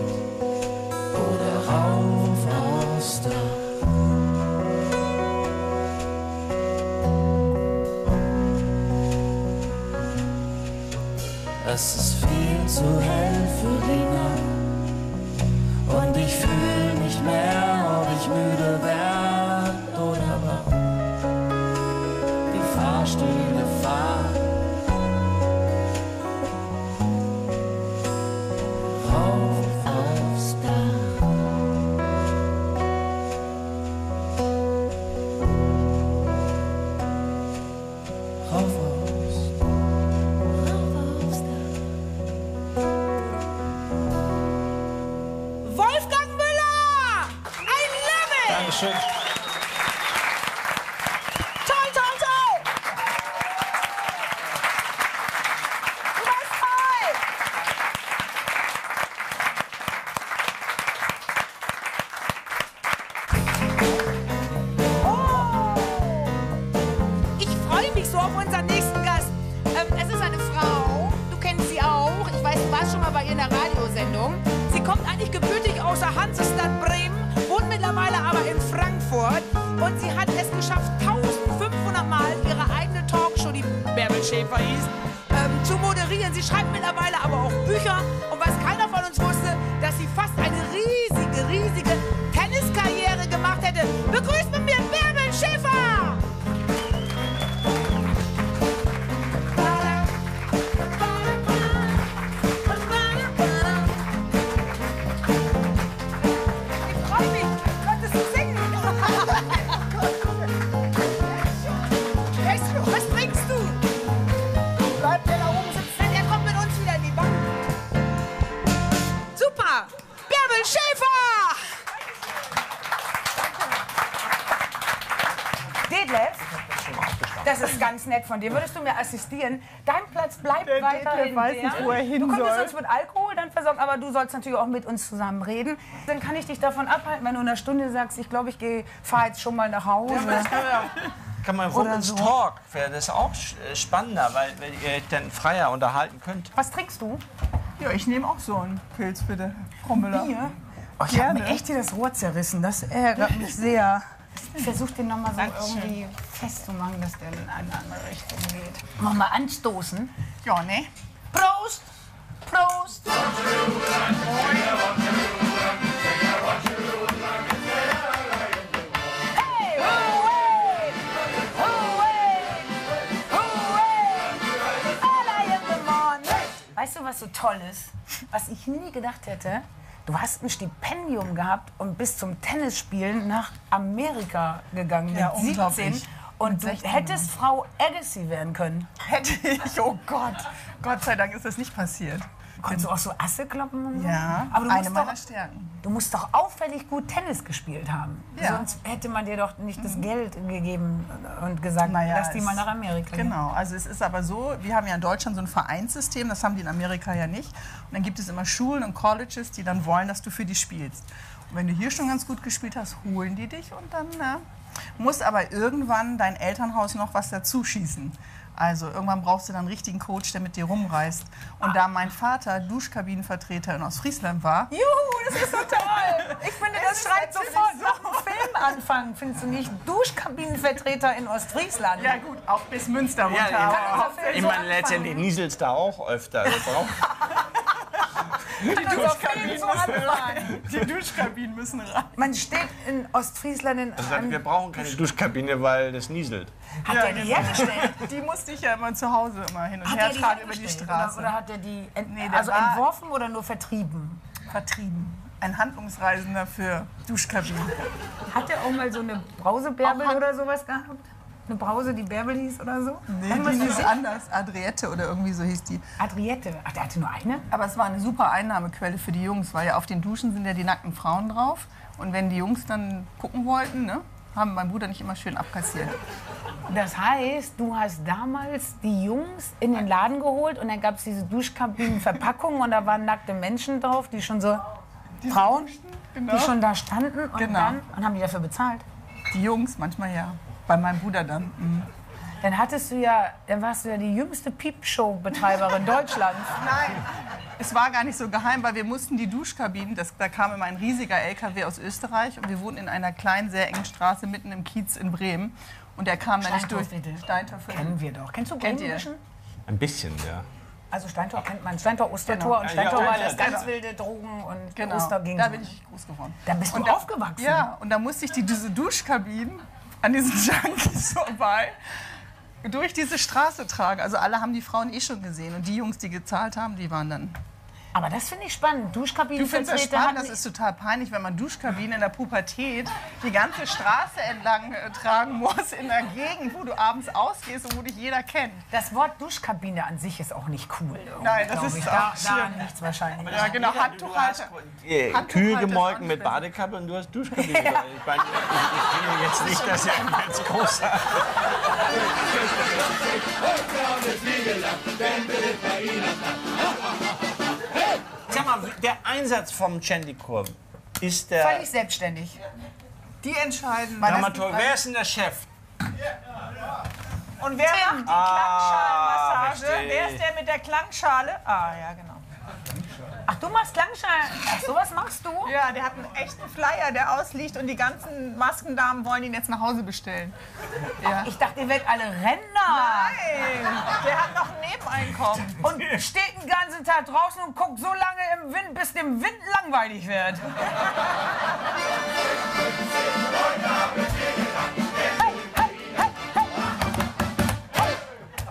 Und
sie hat es geschafft, 1500 Mal ihre eigene Talkshow, die Bärbel Schäfer hieß, ähm, zu moderieren. Sie schreibt mittlerweile aber auch Bücher. Und was keiner von uns wusste, dass sie fast eine riesige, riesige
nett von dir. Würdest du mir assistieren? Dein Platz bleibt
Der
weiterhin
weiß
der.
nicht, wo er hin
Du könntest
soll.
uns mit Alkohol dann versorgen, aber du sollst natürlich auch mit uns zusammen reden. Dann kann ich dich davon abhalten, wenn du in einer Stunde sagst, ich glaube, ich gehe, fahre jetzt schon mal nach Hause.
Kann man Women's
so.
Talk, wäre das auch äh, spannender, weil, weil ihr euch dann freier unterhalten könnt.
Was trinkst du?
Ja, ich nehme auch so einen Pilz, bitte. Frau Müller.
Bier? Oh, ich habe mir echt hier das Rohr zerrissen. Das ärgert mich sehr. Ich versuche den nochmal so irgendwie festzumachen, dass der in eine andere Richtung geht. Noch mal anstoßen.
Ja, ne?
Prost! Prost! Weißt du, was so toll ist? Was ich nie gedacht hätte? Du hast ein Stipendium gehabt und bist zum Tennisspielen nach Amerika gegangen
Ja,
mit 17.
unglaublich.
Und du
16
hättest Frau Agassi werden können.
Hätte ich, oh Gott. Gott sei Dank ist das nicht passiert.
Konntest du auch so Asse kloppen und so?
Ja,
aber du
eine
musst,
meiner
doch,
Stärken.
du musst doch auffällig gut Tennis gespielt haben.
Ja. Mhm.
Sonst hätte man dir doch nicht das Geld gegeben und gesagt,
Naja,
lass die mal nach Amerika gehen.
Genau, also es ist aber so, wir haben ja in Deutschland so ein Vereinssystem, das haben die in Amerika ja nicht. Und dann gibt es immer Schulen und Colleges, die dann wollen, dass du für die spielst. Und wenn du hier schon ganz gut gespielt hast, holen die dich und dann na, muss aber irgendwann dein Elternhaus noch was dazu schießen. Also irgendwann brauchst du dann einen richtigen Coach, der mit dir rumreist. Und da mein Vater Duschkabinenvertreter in Ostfriesland war,
Juhu, das ist so toll. Ich finde, das schreit sofort
so.
nach einem Film anfangen, findest du nicht? Duschkabinenvertreter in Ostfriesland.
ja gut, auch bis Münster runter.
Ja,
aber
Ich meine, letztendlich nieselst da auch öfter. (laughs)
Film so anfangen.
die Duschkabinen müssen rein.
Man steht in Ostfriesland in
Also sagt, wir brauchen keine Duschkabine, weil das nieselt.
Hat der die hergestellt? (laughs)
Die musste ich ja immer zu Hause immer hin und
Hat
her
er die
tragen über die? Straße.
Oder, oder hat er die ent
Nee, der
also entworfen oder nur vertrieben?
vertrieben. Ein Handlungsreisender für Duschkabinen.
Hat er auch mal so eine Brausebärbel oder sowas gehabt? Eine Brause, die Bärbel hieß oder so?
Nee,
Irgendwas
die hieß anders. Adriette oder irgendwie so hieß die.
Adriette. Ach, der hatte nur eine?
Aber es war eine super Einnahmequelle für die Jungs, weil ja auf den Duschen sind ja die nackten Frauen drauf. Und wenn die Jungs dann gucken wollten, ne, haben mein Bruder nicht immer schön abkassiert.
Das heißt, du hast damals die Jungs in den Laden geholt und dann gab es diese Duschkabinenverpackungen und da waren nackte Menschen drauf, die schon so Frauen,
genau.
die schon da standen und
Genau.
dann und haben die dafür bezahlt.
Die Jungs manchmal ja. Bei meinem Bruder dann. Mhm.
Dann hattest du ja, dann warst du ja die jüngste Piepshow-Betreiberin (laughs) Deutschlands.
Nein, es war gar nicht so geheim, weil wir mussten die Duschkabinen, das, da kam immer ein riesiger LKW aus Österreich und wir wohnten in einer kleinen, sehr engen Straße mitten im Kiez in Bremen. Und der kam da nicht durch.
Steintorfviertel. Kennen wir doch. Kennst du Bremen ein bisschen?
Ja.
Also Steintor kennt man. Steintor Ostertor
Genau.
und Steintor
Ja, ja,
war das ganz wilde Drogen und
Genau,
Oster ging
da bin ich groß geworden.
Da bist du
Und da-
aufgewachsen.
Ja, und da musste ich die, diese Duschkabinen an diesen Junkies (laughs) vorbei durch diese Straße tragen. Also alle haben die Frauen eh schon gesehen. Und die Jungs, die gezahlt haben, die waren dann...
Aber das finde ich spannend.
Du findest das spannend, das ist total peinlich, wenn man Duschkabinen in der Pubertät die ganze Straße entlang äh, tragen muss, in der Gegend, wo du abends ausgehst und wo dich jeder kennt.
Das Wort Duschkabine an sich ist auch nicht cool.
Nein, das ist
ich.
auch
da,
schlimm.
daran nichts wahrscheinlich.
Ja, genau, Handtuchhalter.
äh,
Handtuchhalter
kühl
ist
gemolken
auch
mit Badekappe und du hast Duschkabine. ich, meine, ich, ich finde jetzt nicht, dass er ganz großer... Sag mal, der Einsatz vom Chandikur ist der
Völlig selbstständig.
Die entscheiden.
Dramaturg. Wer ist denn der Chef?
Und wer macht die
Ah.
Wer ist der mit der Klangschale? Ah, ja, genau.
Ach, du machst Langschalen. Ach, sowas machst du?
Ja, der hat einen echten Flyer, der ausliegt und die ganzen Maskendamen wollen ihn jetzt nach Hause bestellen. Ja.
Ich dachte, ihr werdet alle Rentner.
Nein, der hat noch ein Nebeneinkommen.
Und steht den ganzen Tag draußen und guckt so lange im Wind, bis dem Wind langweilig wird.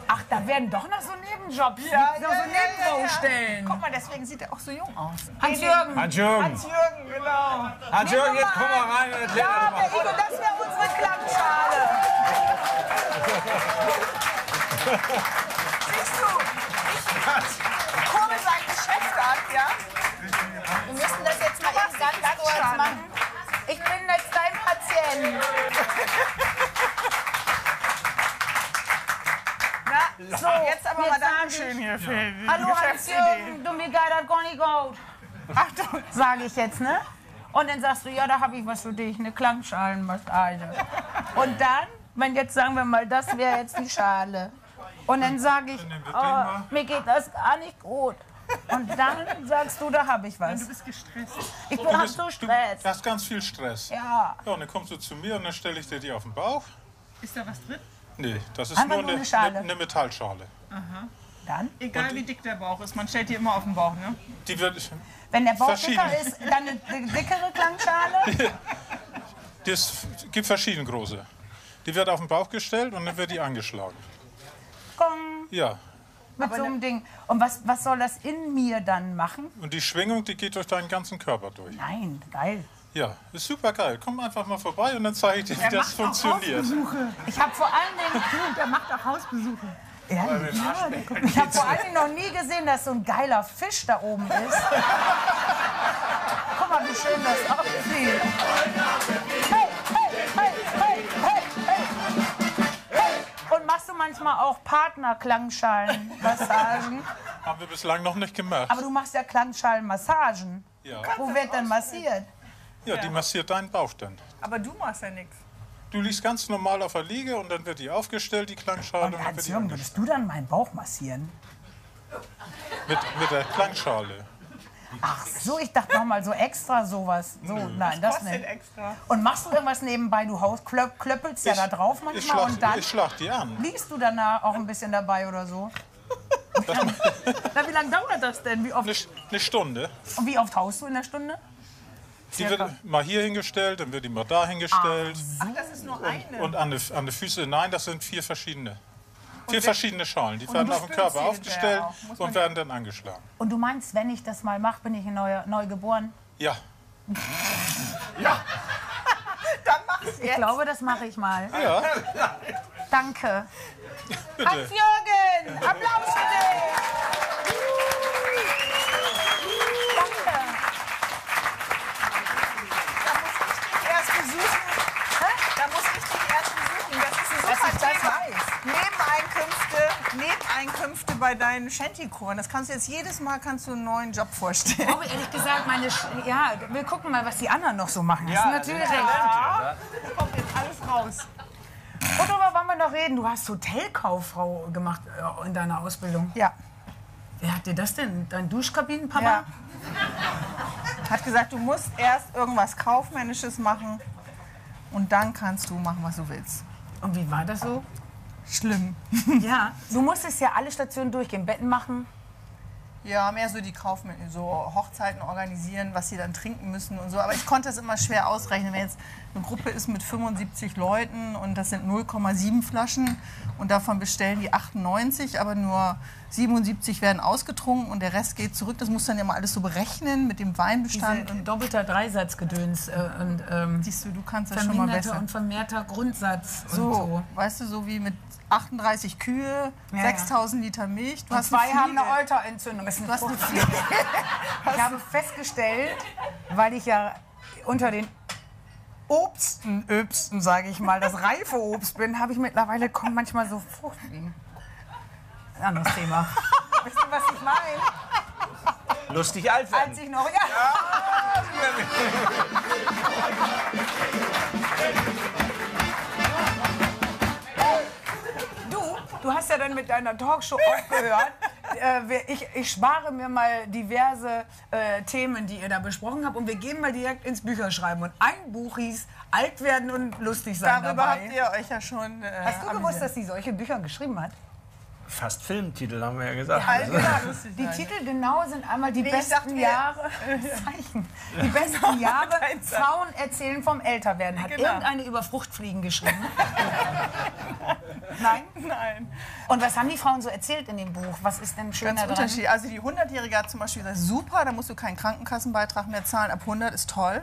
Ach, da werden doch noch so Nebenjobs,
Ja,
so,
ja,
so
ja,
Nebenbaustellen.
Guck mal, deswegen sieht er auch so jung aus.
Hans-Jürgen.
Hans-Jürgen.
Hans-Jürgen, genau.
Hans-Jürgen, jetzt komm mal rein und erklär
Ja. Igor, das wäre unsere Klangschale.
Siehst du, ich kurbel sein Geschäft an, ja?
Wir müssen das jetzt mal eben ganz kurz machen.
Ich bin jetzt dein Patient. (laughs) So,
Jetzt aber mal
ich,
hier für die
Hallo. Hans-Jürgen, du mir geil das gar nicht gut.
Achtung.
Sage ich jetzt, ne? Und dann sagst du, ja, da habe ich was für dich, eine Klangschalenmassage. Und dann, wenn jetzt sagen wir mal, das wäre jetzt die Schale. Und dann sage ich, oh, mir geht das gar nicht gut. Und dann sagst du, da habe ich was.
Du bist gestresst.
Ich bin hab so Stress.
Du hast ganz viel Stress.
Ja.
Ja, und dann kommst du zu mir und dann stelle ich dir die auf den Bauch.
Ist da was drin?
Nee, das ist
Einfach
nur
nur
eine,
eine
eine, eine Metallschale.
Dann,
Egal wie dick der Bauch ist, man stellt die immer auf den Bauch, ne?
Die wird,
wenn der Bauch dicker ist, dann eine di- dickere Klangschale. (laughs)
das gibt verschiedene große. Die wird auf den Bauch gestellt und dann wird die angeschlagen.
Gong,
Ja,
mit so einem Ding. Und was, was soll das in mir dann machen?
und die Schwingung, die geht durch deinen ganzen Körper durch.
Nein, geil.
Ja, ist super geil. Komm einfach mal vorbei und dann zeige ich dir, wie das funktioniert.
Ich habe vor allen Dingen
Der macht auch Hausbesuche.
Ja, ja, ich habe vor allen Dingen noch nie gesehen, dass so ein geiler Fisch da oben ist. Guck mal, wie schön das aussieht. Hey, hey, hey, hey, hey, hey. hey. Und machst du manchmal auch Partner-Klangschalen-Massagen?
Haben wir bislang noch nicht gemacht.
Aber du machst ja Klangschalen-Massagen.
Ja.
Wo wird denn massiert?
ja, die massiert deinen Bauch dann.
Aber du machst ja nichts.
Du liegst ganz normal auf der Liege und dann wird die aufgestellt, die Klangschale. Und dann
Hans-Jürgen, würdest du dann meinen Bauch massieren?
mit, mit der Klangschale.
Ach so, ich dachte noch mal so extra sowas. So, nein, das nicht.
extra.
Und machst du irgendwas nebenbei? Du haust, klöpp, klöppelst ja da drauf
ich,
manchmal
schlag,
und dann
ich schlag die an.
liegst du danach auch ein bisschen dabei oder so? (laughs) (laughs) Na, wie lange dauert das denn? Wie oft,
Eine, eine Stunde.
und wie oft haust du in der Stunde?
Die wird mal hier hingestellt, dann wird die mal da hingestellt.
Ach, das ist nur eine.
Und an die, an die Füße, nein, das sind vier verschiedene. Vier verschiedene Schalen. Die werden auf dem Körper aufgestellt und werden dann angeschlagen.
Und du meinst, wenn ich das mal mache, bin ich neu, neu geboren? (laughs)
Ja,
Dann mach's
Ich
jetzt.
glaube, das mache ich mal.
ja,
Danke. Hans-Jürgen, Applaus für dich! Danke.
erst besuchen. Da muss ich dich erst besuchen. Das ist ein
Dass
super
ich das
Thema.
weiß.
Nebeneinkünfte, Nebeneinkünfte bei deinen Shanty-Kuren. Das kannst du jetzt jedes Mal kannst du einen neuen Job vorstellen.
Aber ehrlich gesagt, meine. Sch ja, wir gucken mal, was die anderen noch so machen. Das ist natürlich recht.
Kommt jetzt alles raus.
Und darüber wollen wir noch reden. Du hast Hotelkauffrau gemacht äh, in deiner Ausbildung.
Ja.
Wer hat dir das denn? Dein Duschkabinenpapa?
Ja. Hat gesagt, du musst erst irgendwas Kaufmännisches machen und dann kannst du machen, was du willst.
Und wie war das so?
Schlimm.
ja. Du musstest ja alle Stationen durchgehen. Betten machen.
Ja, mehr so die Kaufmänner, so Hochzeiten organisieren, was sie dann trinken müssen und so. Aber ich konnte das immer schwer ausrechnen. Wenn jetzt eine Gruppe ist mit 75 Leuten und das sind 0,7 Flaschen und davon bestellen die 98, aber nur 77 werden ausgetrunken und der Rest geht zurück. Das muss dann ja mal alles so berechnen mit dem Weinbestand.
Diese doppelter Dreisatzgedöns äh, und ähm,
Siehst du, du kannst das schon mal besser.
und vermehrter Grundsatz und
So,
so.
weißt du, so wie mit 38 Kühe,
Ja,
6000 Liter Milch. Du
Und
hast
zwei
eine
haben eine. Euterentzündung. Das ist eine (laughs) Ich habe festgestellt, weil ich ja unter den Obsten, Öbsten, sage ich mal, das reife Obst bin, habe ich mittlerweile kommen manchmal so Fruchtfliegen. Ein anderes Thema. (laughs) Wisst ihr, was ich meine?
Lustig alt werden.
Als ich noch, ja, du, du hast ja dann mit deiner Talkshow aufgehört. Äh, ich, ich spare mir mal diverse äh, Themen, die ihr da besprochen habt, und wir gehen mal direkt ins Bücherschreiben. Und ein Buch hieß Alt werden und lustig sein
Darüber
dabei.
habt ihr euch ja schon. Äh,
Hast du gewusst, dass sie solche Bücher geschrieben hat?
Fast Filmtitel haben wir ja gesagt.
Alt
Also, (laughs)
lustig
Die. Titel genau sind einmal die
ich
besten Jahre. (laughs) Zeichen. Die besten (laughs) Jahre. Frauen erzählen vom Älterwerden. Hat
Genau.
irgendeine über Fruchtfliegen geschrieben? Nein?
Nein.
Und was haben die Frauen so erzählt in dem Buch? Was ist denn
Ganz
schöner dran?
unterschiedlich. Also die 100-Jährige hat zum Beispiel gesagt, super, da musst du keinen Krankenkassenbeitrag mehr zahlen. Ab 100 ist toll.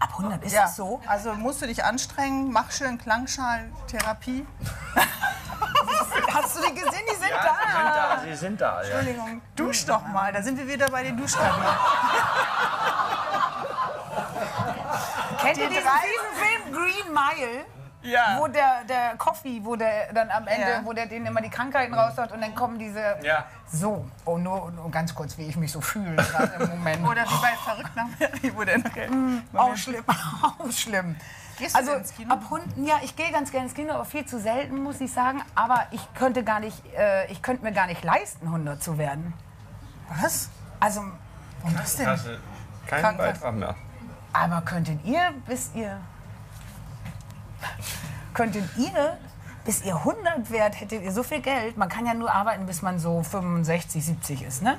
Ab 100 ist
Ja.
das so?
Also musst du dich anstrengen, mach schön Klangschalentherapie.
Hast du die gesehen? Die sind
ja,
da.
sie sind da, sie sind da. Ja.
Entschuldigung, dusch doch mal. Da sind wir wieder bei den Duschkabinen. (laughs)
Kennt ihr
Die
diesen, Film Green Mile?
Ja.
Wo der, der Coffee, wo der dann am Ende,
Ja.
wo der denen immer die Krankheiten raushaut und dann kommen diese.
Ja.
So, oh, nur, nur ganz kurz, wie ich mich so fühle gerade im Moment.
Oder wie bei Verrückt nach Mary, wo der (laughs) nachher...
Auch schlimm, auch (laughs) schlimm.
Gehst du
Also
denn ins Kino?
ab Hunden, ja, ich gehe ganz gerne ins Kino, aber viel zu selten, muss ich sagen. Aber ich könnte gar nicht, äh, ich könnte mir gar nicht leisten, Hunde zu werden.
Was?
Also,
Warum das denn?
Du keinen
Krankenkasse.
Beitrag mehr.
aber könntet ihr, bis ihr, könntet ihr, bis ihr 100 wärt, hättet ihr so viel Geld. Man kann ja nur arbeiten, bis man so 65, 70 ist, ne?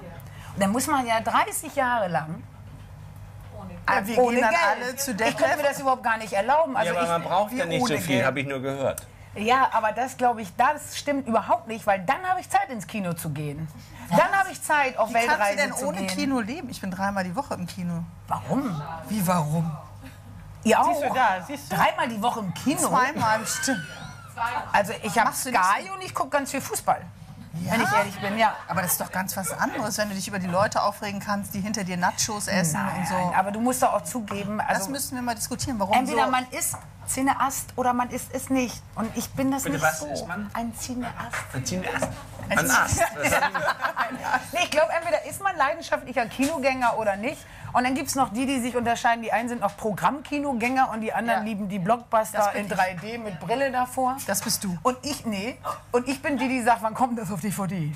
Und dann muss man ja 30 Jahre lang
Ja, wir gehen dann alle zu
Ich könnte mir
Detlef.
das überhaupt gar nicht erlauben. Also
ja, aber man
ich,
braucht
wie
ja nicht so
ohne
viel,
Geld.
habe ich nur gehört.
Ja, aber das glaube ich, das stimmt überhaupt nicht, weil dann habe ich Zeit ins Kino zu gehen. Dann habe ich Zeit auf
Wie kannst du
Weltreise
denn
zu
ohne
gehen.
Kino leben? Ich bin dreimal die Woche im Kino.
Warum?
Wie, warum?
Ihr auch?
Siehst du da, siehst du?
Dreimal die Woche im Kino.
Zweimal bestimmt.
Also ich habe
Machst du nicht
Sky und ich gucke ganz viel Fußball. Wenn ich ehrlich bin, ja.
Aber das ist doch ganz was anderes, wenn du dich über die Leute aufregen kannst, die hinter dir Nachos essen und so.
Nein, aber du musst doch auch zugeben,
Das
also
müssen wir mal diskutieren. Warum
entweder
so?
man ist Cineast oder man ist es nicht. Und ich bin das
Bitte,
nicht
was
so.
ist man?
Ein Cineast.
Ziehen wir erst einen Ast.
Nee, ich glaube, entweder ist man leidenschaftlicher Kinogänger oder nicht. Und dann gibt es noch die, die sich unterscheiden. Die einen sind noch Programmkinogänger und die anderen
Ja.
lieben die Blockbuster in
ich.
3D mit Brille davor.
Das bist du.
Und ich, nee. Und ich bin die, die sagt, wann kommt das auf DVD?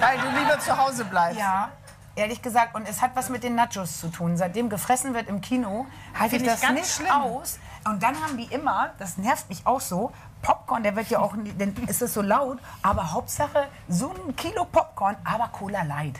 Weil du lieber zu Hause bleibst.
Ja. Ehrlich gesagt, und es hat was mit den Nachos zu tun. Seitdem gefressen wird im Kino, halte ich
ich
das
ganz
nicht
schlimm.
aus. Und dann haben die immer, das nervt mich auch so, Popcorn, der wird ja auch, (laughs) dann ist es so laut, aber Hauptsache so ein Kilo Popcorn, aber Cola Light.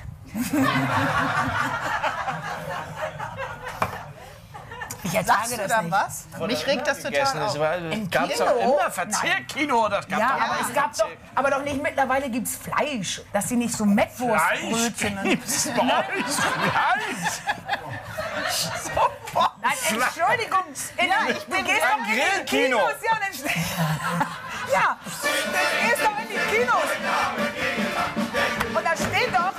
Ich ertrage
Sagst du
das
dann
nicht.
was? Mich regt das total auf.
Es gab
Kino?
doch immer Verzehrkino. Das gab
Ja,
doch
aber es gab doch, aber doch nicht mittlerweile gibt es Fleisch, dass sie nicht so Mettwurstbrötchen und
Gibt's euch Fleisch? (laughs) (laughs)
Nein, Entschuldigung. In, ja, ich bin gehst doch in die. Kinos. Ja, dann, ja, dann gehst doch in die Kinos. Und da steht doch.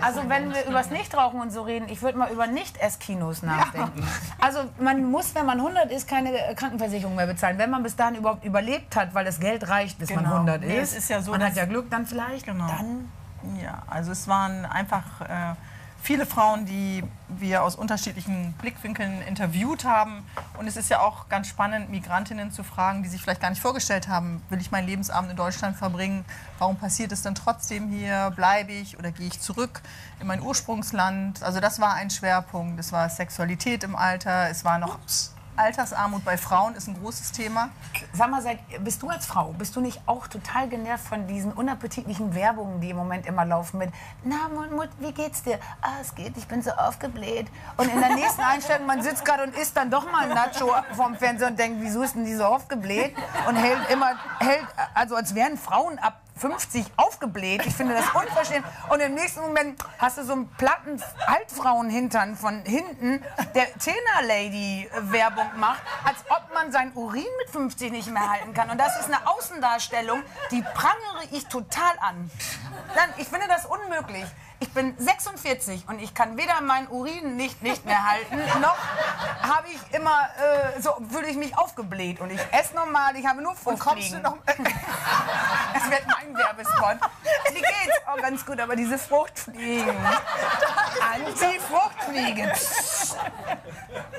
Also wenn wir übers Nichtrauchen und so reden, ich würde mal über Nicht-Esskinos nachdenken. Also man muss, wenn man 100 ist, keine Krankenversicherung mehr bezahlen. Wenn man bis dahin überhaupt überlebt hat, weil das Geld reicht, bis man
Genau.
100
Nee,
ist.
es ist ja so,
man hat ja Glück dann vielleicht.
Genau.
Dann
Ja, also es waren einfach äh, viele Frauen, die wir aus unterschiedlichen Blickwinkeln interviewt haben. Und es ist ja auch ganz spannend, Migrantinnen zu fragen, die sich vielleicht gar nicht vorgestellt haben, will ich meinen Lebensabend in Deutschland verbringen? Warum passiert es dann trotzdem hier? Bleibe ich oder gehe ich zurück in mein Ursprungsland? Also das war ein Schwerpunkt. Es war Sexualität im Alter, es war noch Altersarmut bei Frauen ist ein großes Thema.
Sag mal, seit, bist du als Frau, bist du nicht auch total genervt von diesen unappetitlichen Werbungen, die im Moment immer laufen mit Na, Mut, wie geht's dir? Ah, es geht, ich bin so aufgebläht. Und in der nächsten Einstellung, man sitzt gerade und isst dann doch mal ein Nacho vom Fernseher und denkt, wieso ist denn die so aufgebläht? Und hält immer, hält, also als wären Frauen ab 50 aufgebläht. Ich finde das unverschämt. Und im nächsten Moment hast du so einen platten Altfrauenhintern von hinten, der Tena-Lady-Werbung macht, als ob man sein Urin mit 50 nicht mehr halten kann. Und das ist eine Außendarstellung, die prangere ich total an. Nein, ich finde das unmöglich. Ich bin 46 und ich kann weder meinen Urin nicht, nicht mehr halten, noch habe ich immer, äh, so fühle ich mich aufgebläht. Und ich esse normal, ich habe nur
Und kommst du noch,
Das (laughs) wird mein Werbespot. Wie geht's? Oh, ganz gut, aber diese Fruchtfliegen. Anti-Fruchtfliege.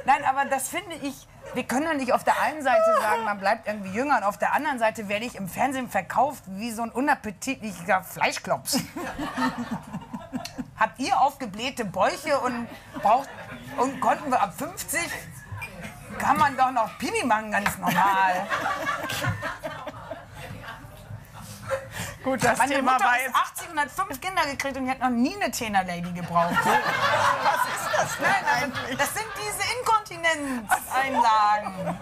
Nein, aber das finde ich, wir können ja nicht auf der einen Seite sagen, man bleibt irgendwie jünger und auf der anderen Seite werde ich im Fernsehen verkauft wie so ein unappetitlicher Fleischklops. Habt ihr aufgeblähte Bäuche und braucht und konnten wir ab 50 kann man doch noch Pipi machen ganz normal.
gut, das
Meine
Thema
Mutter
war jetzt
80 und hat fünf Kinder gekriegt und die hat noch nie eine Tena-Lady gebraucht. (laughs)
Was ist das denn
Nein,
eigentlich?
das sind diese Inkontinenzeinlagen.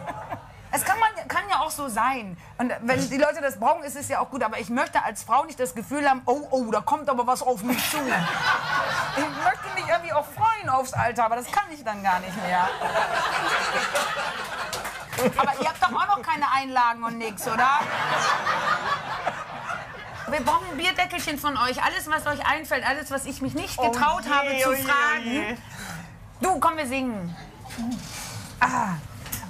Es kann, man, kann ja auch so sein. Und wenn die Leute das brauchen, ist es ja auch gut. Aber ich möchte als Frau nicht das Gefühl haben, oh, oh, da kommt aber was auf mich zu. Ich möchte mich irgendwie auch freuen aufs Alter, aber das kann ich dann gar nicht mehr. Aber ihr habt doch auch noch keine Einlagen und nix, oder? Wir brauchen ein Bierdeckelchen von euch. Alles, was euch einfällt, alles, was ich mich nicht getraut habe zu
oh je, oh
fragen.
je.
Du, komm, wir singen. Ah.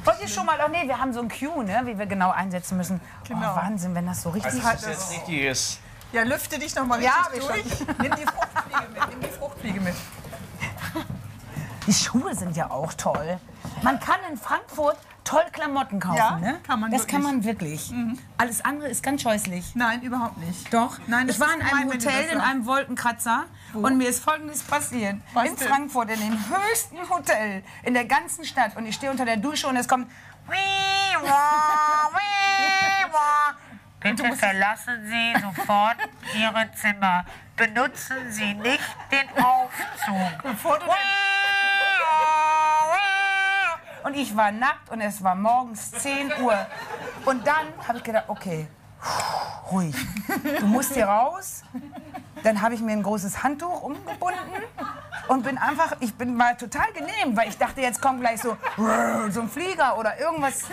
Wollt ihr schon mal, oh nee, wir haben so ein Cue, ne, wie wir genau einsetzen müssen.
Genau.
Oh, Wahnsinn, wenn das so richtig
Das ist jetzt richtiges.
Ja, lüfte dich noch mal
Ja,
richtig
ich
durch. Nimm die Fruchtfliege mit. Nimm die Fruchtfliege mit.
Die Schuhe sind ja auch toll. Man kann in Frankfurt toll Klamotten kaufen,
Ja,
ne?
kann man
Das
wirklich. Mhm.
kann man wirklich. Alles andere ist ganz scheußlich.
Nein, überhaupt nicht.
Doch.
Nein, das
ich war in einem Hotel, in einem Wolkenkratzer und mir ist Folgendes passiert.
Was
in
denn?
Frankfurt, in dem höchsten Hotel in der ganzen Stadt und ich stehe unter der Dusche und es kommt
Bitte verlassen Sie sofort Ihre Zimmer. Benutzen Sie nicht den Aufzug.
Bevor du
und ich war nackt und es war morgens 10 Uhr. Und dann habe ich gedacht, okay, ruhig. Du musst hier raus. Dann habe ich mir ein großes Handtuch umgebunden und bin einfach, ich bin mal total gelähmt, weil ich dachte, jetzt kommt gleich so, so ein Flieger oder irgendwas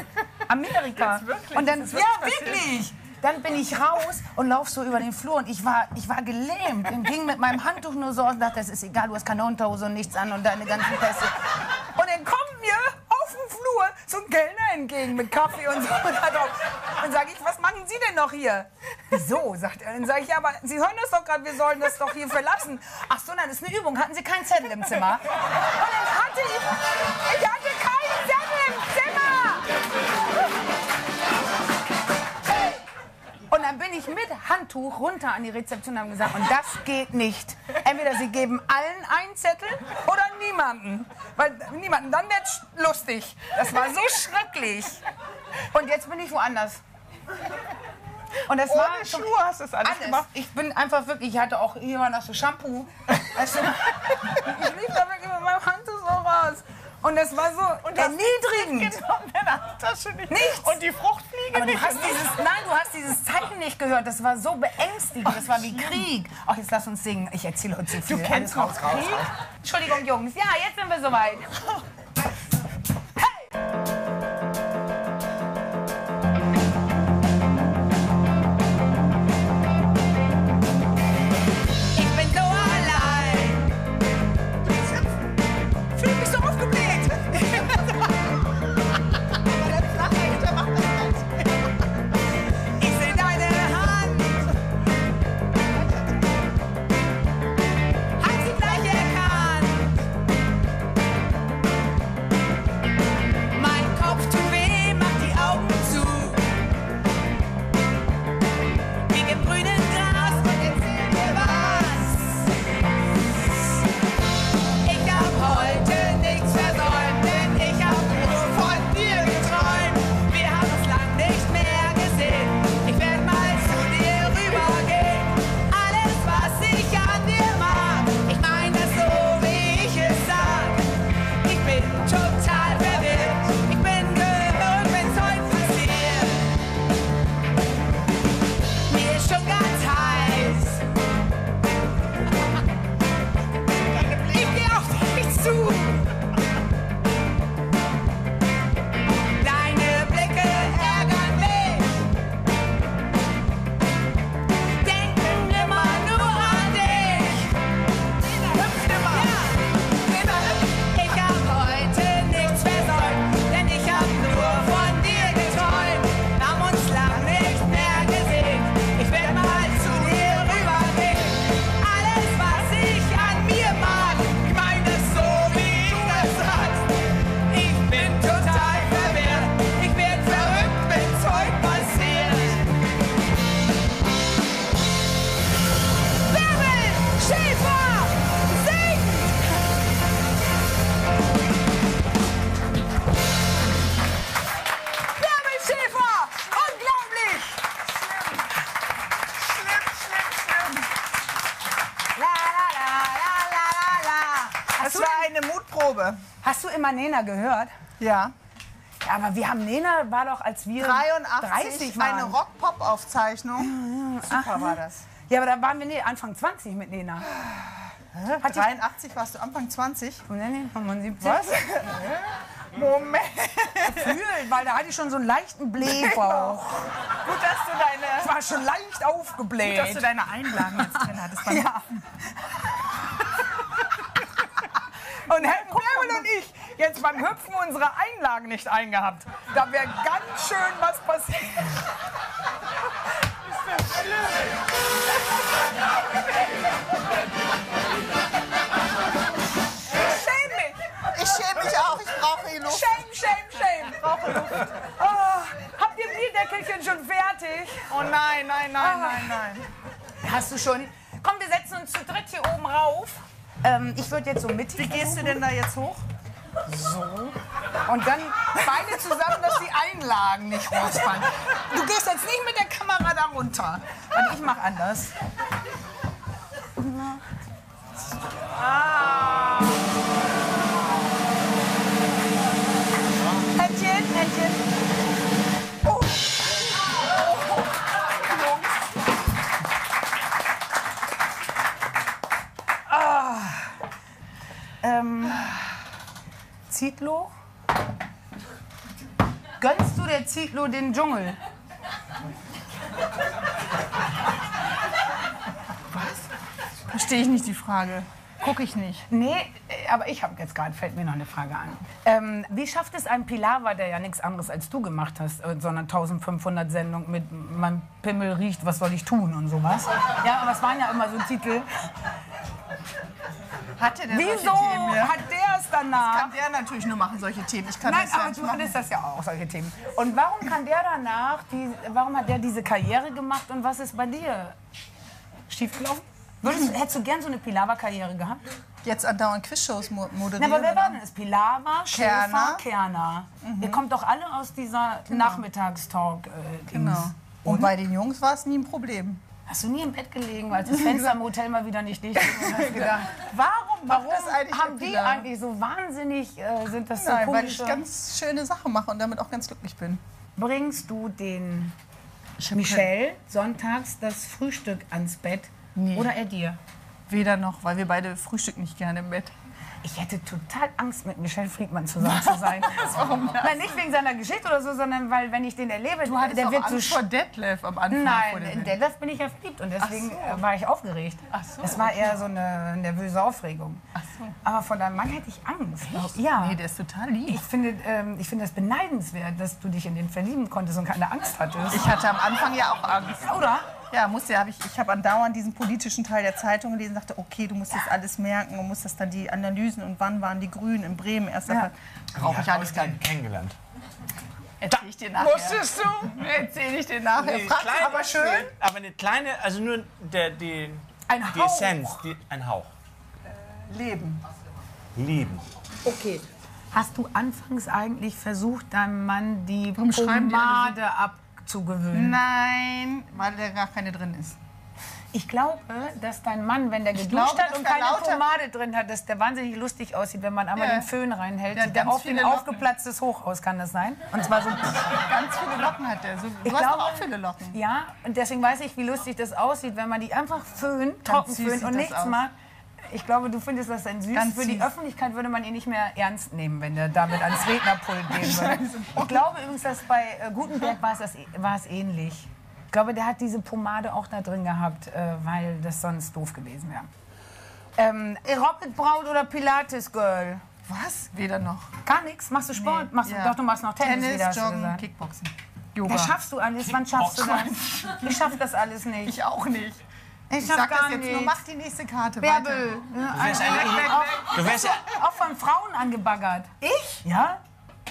Amerika.
Wirklich?
Und dann,
Ist
ja,
wirklich
wirklich. Dann bin ich raus und laufe so über den Flur und ich war, ich war gelähmt und ging mit meinem Handtuch nur so und dachte, das ist egal, du hast keine Unterhose und nichts an und deine ganzen Pässe. Und dann kommt mir Flur so ein Kellner entgegen mit Kaffee und so. (laughs) Dann sage ich, was machen Sie denn noch hier? Wieso, sagt er. Dann sage ich, ja, aber Sie hören das doch gerade, wir sollen das doch hier verlassen. Ach so, nein, das ist eine Übung. Hatten Sie keinen Zettel im Zimmer? (laughs) Und dann hatte ich, ich hatte keinen Zettel im Zimmer. Und dann bin ich mit Handtuch runter an die Rezeption und habe gesagt, und das geht nicht. Entweder Sie geben allen einen Zettel oder niemanden. Weil niemanden, dann wird's lustig. Das war so schrecklich. Und jetzt bin ich woanders. Und das war
Ohne
schon
Schuhe hast du das alles,
alles.
gemacht.
Ich bin einfach wirklich, ich hatte auch hier war noch so Shampoo. Du, (laughs) ich lief da wirklich mit meinem Handtuch so raus. Und das war so erniedrigend. (laughs)
genommen in der Tasche nicht.
Nichts.
Und die Fruchtfliege
Aber du
nicht.
hast dieses, nein, du hast dieses Zeichen nicht gehört. Das war so beängstigend. Das war wie Krieg. Ach, jetzt lass uns singen. Ich erzähle heute zu viel.
Du kennst
Alles
noch
raus, raus,
Krieg?
raus. Entschuldigung, Jungs. Ja, jetzt sind wir soweit. (laughs)
immer
Nena gehört?
Ja.
Ja, aber wir haben Nena, war doch als wir
83,
30 waren.
eine Rock-Pop-Aufzeichnung. Super war das.
Ja, aber da waren wir nee, Anfang 20 mit Nena. Hat die-
83 warst du Anfang 20.
Nee, nee, 75.
Was? (laughs) Moment.
Gefühlt, weil da hatte ich schon so einen leichten Blähbauch. (laughs)
Gut, dass du deine,
Ich war schon leicht aufgebläht.
dass du deine Einlagen jetzt drin hattest.
ja. Und Helmut Wirbel und ich, jetzt beim Hüpfen unsere Einlagen nicht eingehabt. Da wäre ganz schön was passiert. Ich schäme mich.
Ich schäme mich auch, ich brauche die Luft.
Shame, shame, shame. Brauche Luft. Oh, habt ihr Bierdeckelchen schon fertig?
Oh nein, nein, nein, nein, nein.
Hast du schon? Komm, wir setzen uns zu dritt hier oben rauf. Ähm, ich würde jetzt so mittig
Wie gehst du denn da jetzt hoch?
Und dann Beine zusammen, dass die Einlagen nicht rausfallen. Du gehst jetzt nicht mit der Kamera da runter. Und ich mach anders. Ah. Händchen, Händchen. Oh. Ah. Ähm. Zitlo? Gönnst du der Zitlo den Dschungel?
Verstehe ich nicht die Frage. Guck ich nicht.
Nee, äh, aber ich habe jetzt gerade, fällt mir noch eine Frage an. Ähm, wie schafft es ein Pilawa, der ja nichts anderes als du gemacht hast, sondern 1500 Sendungen mit Mein Pimmel riecht, was soll ich tun und sowas? Ja, aber es waren ja immer so Titel.
Hatte der
Wieso hat der danach?
Kann der natürlich nur machen, solche Themen. Ich kann
Nein,
das
aber du
machen.
hattest das ja auch, solche Themen. Und warum kann der danach, die, warum hat der diese Karriere gemacht und was ist bei dir schiefgelaufen? Würdest, hättest du gern so eine Pilawa-Karriere gehabt?
Jetzt andauernd Quizshows mo-
Na,
moderieren.
aber wer war denn das? Pilawa, Schäfer,
Kerner.
Kerner. Ihr kommt doch alle aus dieser Nachmittagstalk-Dings.
Genau. Und bei den Jungs war es nie ein Problem.
Hast du nie im Bett gelegen, als das Fenster (laughs) im Hotel mal wieder nicht dicht ist und hast (laughs) gedacht, warum,
macht
warum
das eigentlich
haben die
Pilawa?
eigentlich so wahnsinnig, äh, sind das so
Nein, weil ich ganz schöne Sachen mache und damit auch ganz glücklich bin.
Bringst du den Michelle sonntags das Frühstück ans Bett
Nee.
oder er dir?
Weder noch, weil wir beide frühstücken nicht gerne im Bett.
Ich hätte total Angst, mit Michelle Friedmann zusammen zu sein. (laughs) Warum Nein, nicht wegen seiner Geschichte oder so, sondern weil, wenn ich den erlebe,
Du hattest
der wird
Angst
so
vor Detlef am Anfang.
Nein, in. Detlef bin ich ja verliebt und deswegen
so.
war ich aufgeregt.
Ach so,
das war eher so eine nervöse Aufregung.
Ach so.
Aber vor deinem Mann hätte ich Angst. Ja.
Nee, der ist total lieb.
Ich finde, ähm, ich finde es beneidenswert, dass du dich in den verlieben konntest und keine Angst hattest.
Ich hatte am Anfang ja auch Angst.
Oder?
Ja, musste, hab ich, ich habe andauernd diesen politischen Teil der Zeitung gelesen und dachte, okay, du musst das alles merken und musst das dann die Analysen und wann waren die Grünen in Bremen erst.
Ja.
Brauche ich alles gar nicht.
kennengelernt.
Erzähl ich dir nachher.
Musstest du?
Erzähl ich dir nachher.
Nee, kleine-
aber schön.
Aber eine kleine, also nur der, die,
Ein
die
Hauch.
Essenz, die, ein Hauch.
Leben.
Lieben.
Okay. Hast du anfangs eigentlich versucht, deinem Mann die
Warum schreiben die
abzugewöhnen?
Nein, weil da gar keine drin ist.
Ich glaube, dass dein Mann, wenn der geduscht
glaube,
hat und keine
lauter-
Pomade drin hat, dass der wahnsinnig lustig aussieht, wenn man einmal
Ja.
den Föhn reinhält.
Der
der auf
Locken.
aufgeplatztes Hochhaus, kann das sein? Und zwar so...
Ganz viele Locken hat der. So, du
Ich
hast
glaube-
auch viele Locken.
Ja, und deswegen weiß ich, wie lustig das aussieht, wenn man die einfach föhnt, trocken föhnt und nichts
aus.
macht. Ich glaube, du findest das dann süß.
Ganz
Für die
süß.
Öffentlichkeit würde man ihn nicht mehr ernst nehmen, wenn der damit ans Rednerpult gehen würde. Ich glaube übrigens, dass bei äh, Gutenberg war es, das, war es ähnlich. Ich glaube, der hat diese Pomade auch da drin gehabt, äh, weil das sonst doof gewesen wäre. Ähm, Rocket Braut oder Pilates Girl?
Was? Weder noch.
Gar nichts? Machst du Sport?
Nee,
Machst du,
ja.
Doch, du machst noch Tennis,
Tennis,
wieder,
Joggen. Kickboxen. Yoga.
Das schaffst du alles. Wann schaffst du das? Ich schaff das alles nicht.
Ich auch nicht.
Ich,
Ich sag das jetzt
nicht.
nur, mach die nächste Karte
Bärbel.
weiter.
Du wärst
also,
eigentlich-
auch,
Du wärst
auch von Frauen angebaggert.
Ich?
Ja?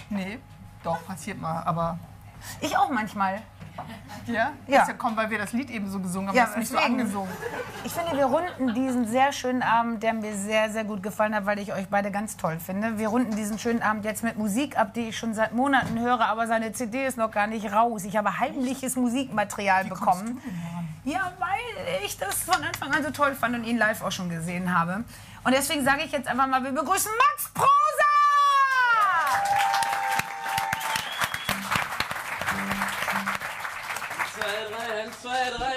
Nee, doch, passiert mal, aber...
Ich auch manchmal. (laughs)
Ja?
Ja.
Das ja kommt, weil wir das Lied eben so gesungen haben.
Ja,
das nicht so angesungen.
Ich finde, wir runden diesen sehr schönen Abend, der mir sehr, sehr gut gefallen hat, weil ich euch beide ganz toll finde. Wir runden diesen schönen Abend jetzt mit Musik ab, die ich schon seit Monaten höre, aber seine CD ist noch gar nicht raus. Ich habe heimliches Musikmaterial bekommen. Ja, weil ich das von Anfang an so toll fand und ihn live auch schon gesehen habe. Und deswegen sage ich jetzt einfach mal, wir begrüßen Max Prosa!
Eins, zwei, drei.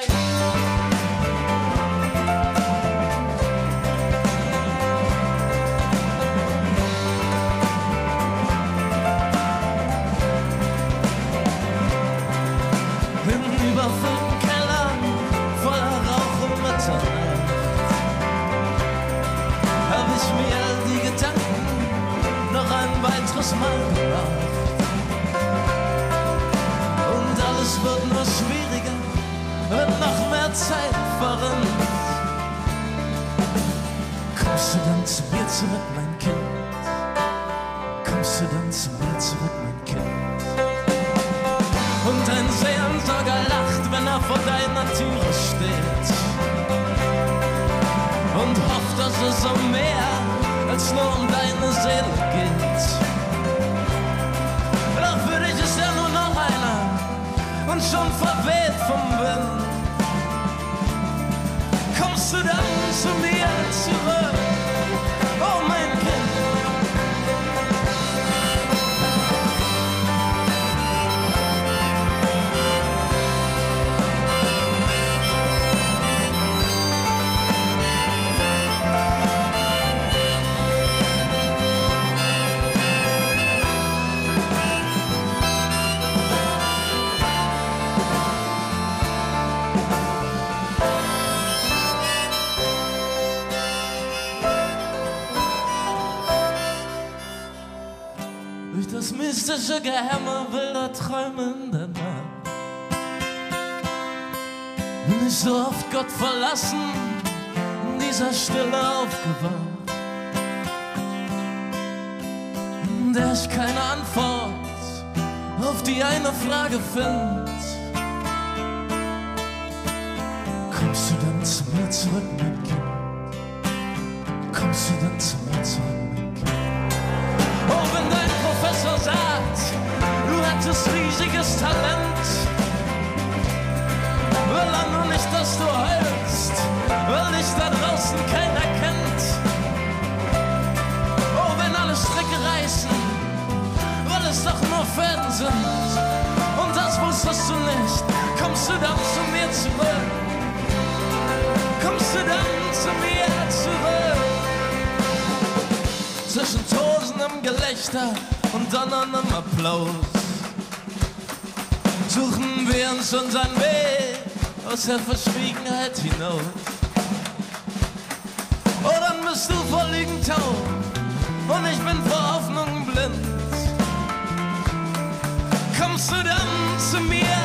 Bin überfüllten Keller voller Rauch und Mitternacht. Hab ich mir Zeit verrinnt. Kommst du dann zu mir zurück, mein Kind? Kommst du dann zu mir zurück, mein Kind? Und ein Seelensorger lacht, wenn er vor deiner Türe steht. Und hofft, dass es um mehr als nur um deine Seele geht. Doch für dich ist er nur noch einer und schon verweht vom Wind. Kommst du dann zu mir das mystische Gehämmer wilder Träume in der Nacht. Ich so oft Gott verlassen, in dieser Stille aufgewacht. Der ich keine Antwort auf die eine Frage find. Kommst du dann zu mir zurück, mein Kind? Kommst du dann zu nicht, dass du heulst, weil dich da draußen keiner kennt. Oh, wenn alle Stricke reißen, weil es doch nur Fäden sind, und das wusstest du nicht, kommst du dann zu mir zurück? Kommst du dann zu mir zurück? zwischen tosendem Gelächter und donnerndem Applaus. Suchen wir uns unseren Weg aus der Verschwiegenheit hinaus. Oh, dann bist du vor Lügen taub und ich bin vor Hoffnung blind. Kommst du dann zu mir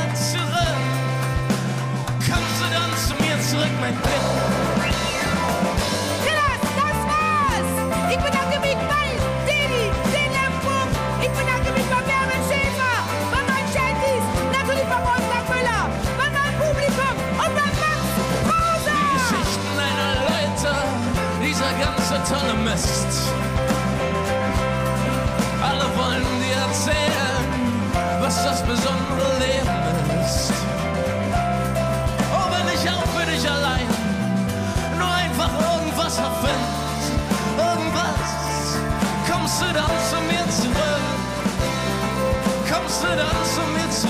tolle Mist. Alle wollen dir erzählen, was das besondere Leben ist. Oh, wenn ich auch für dich allein nur einfach irgendwas erfind, irgendwas, kommst du dann zu mir zurück? Kommst du dann zu mir zurück?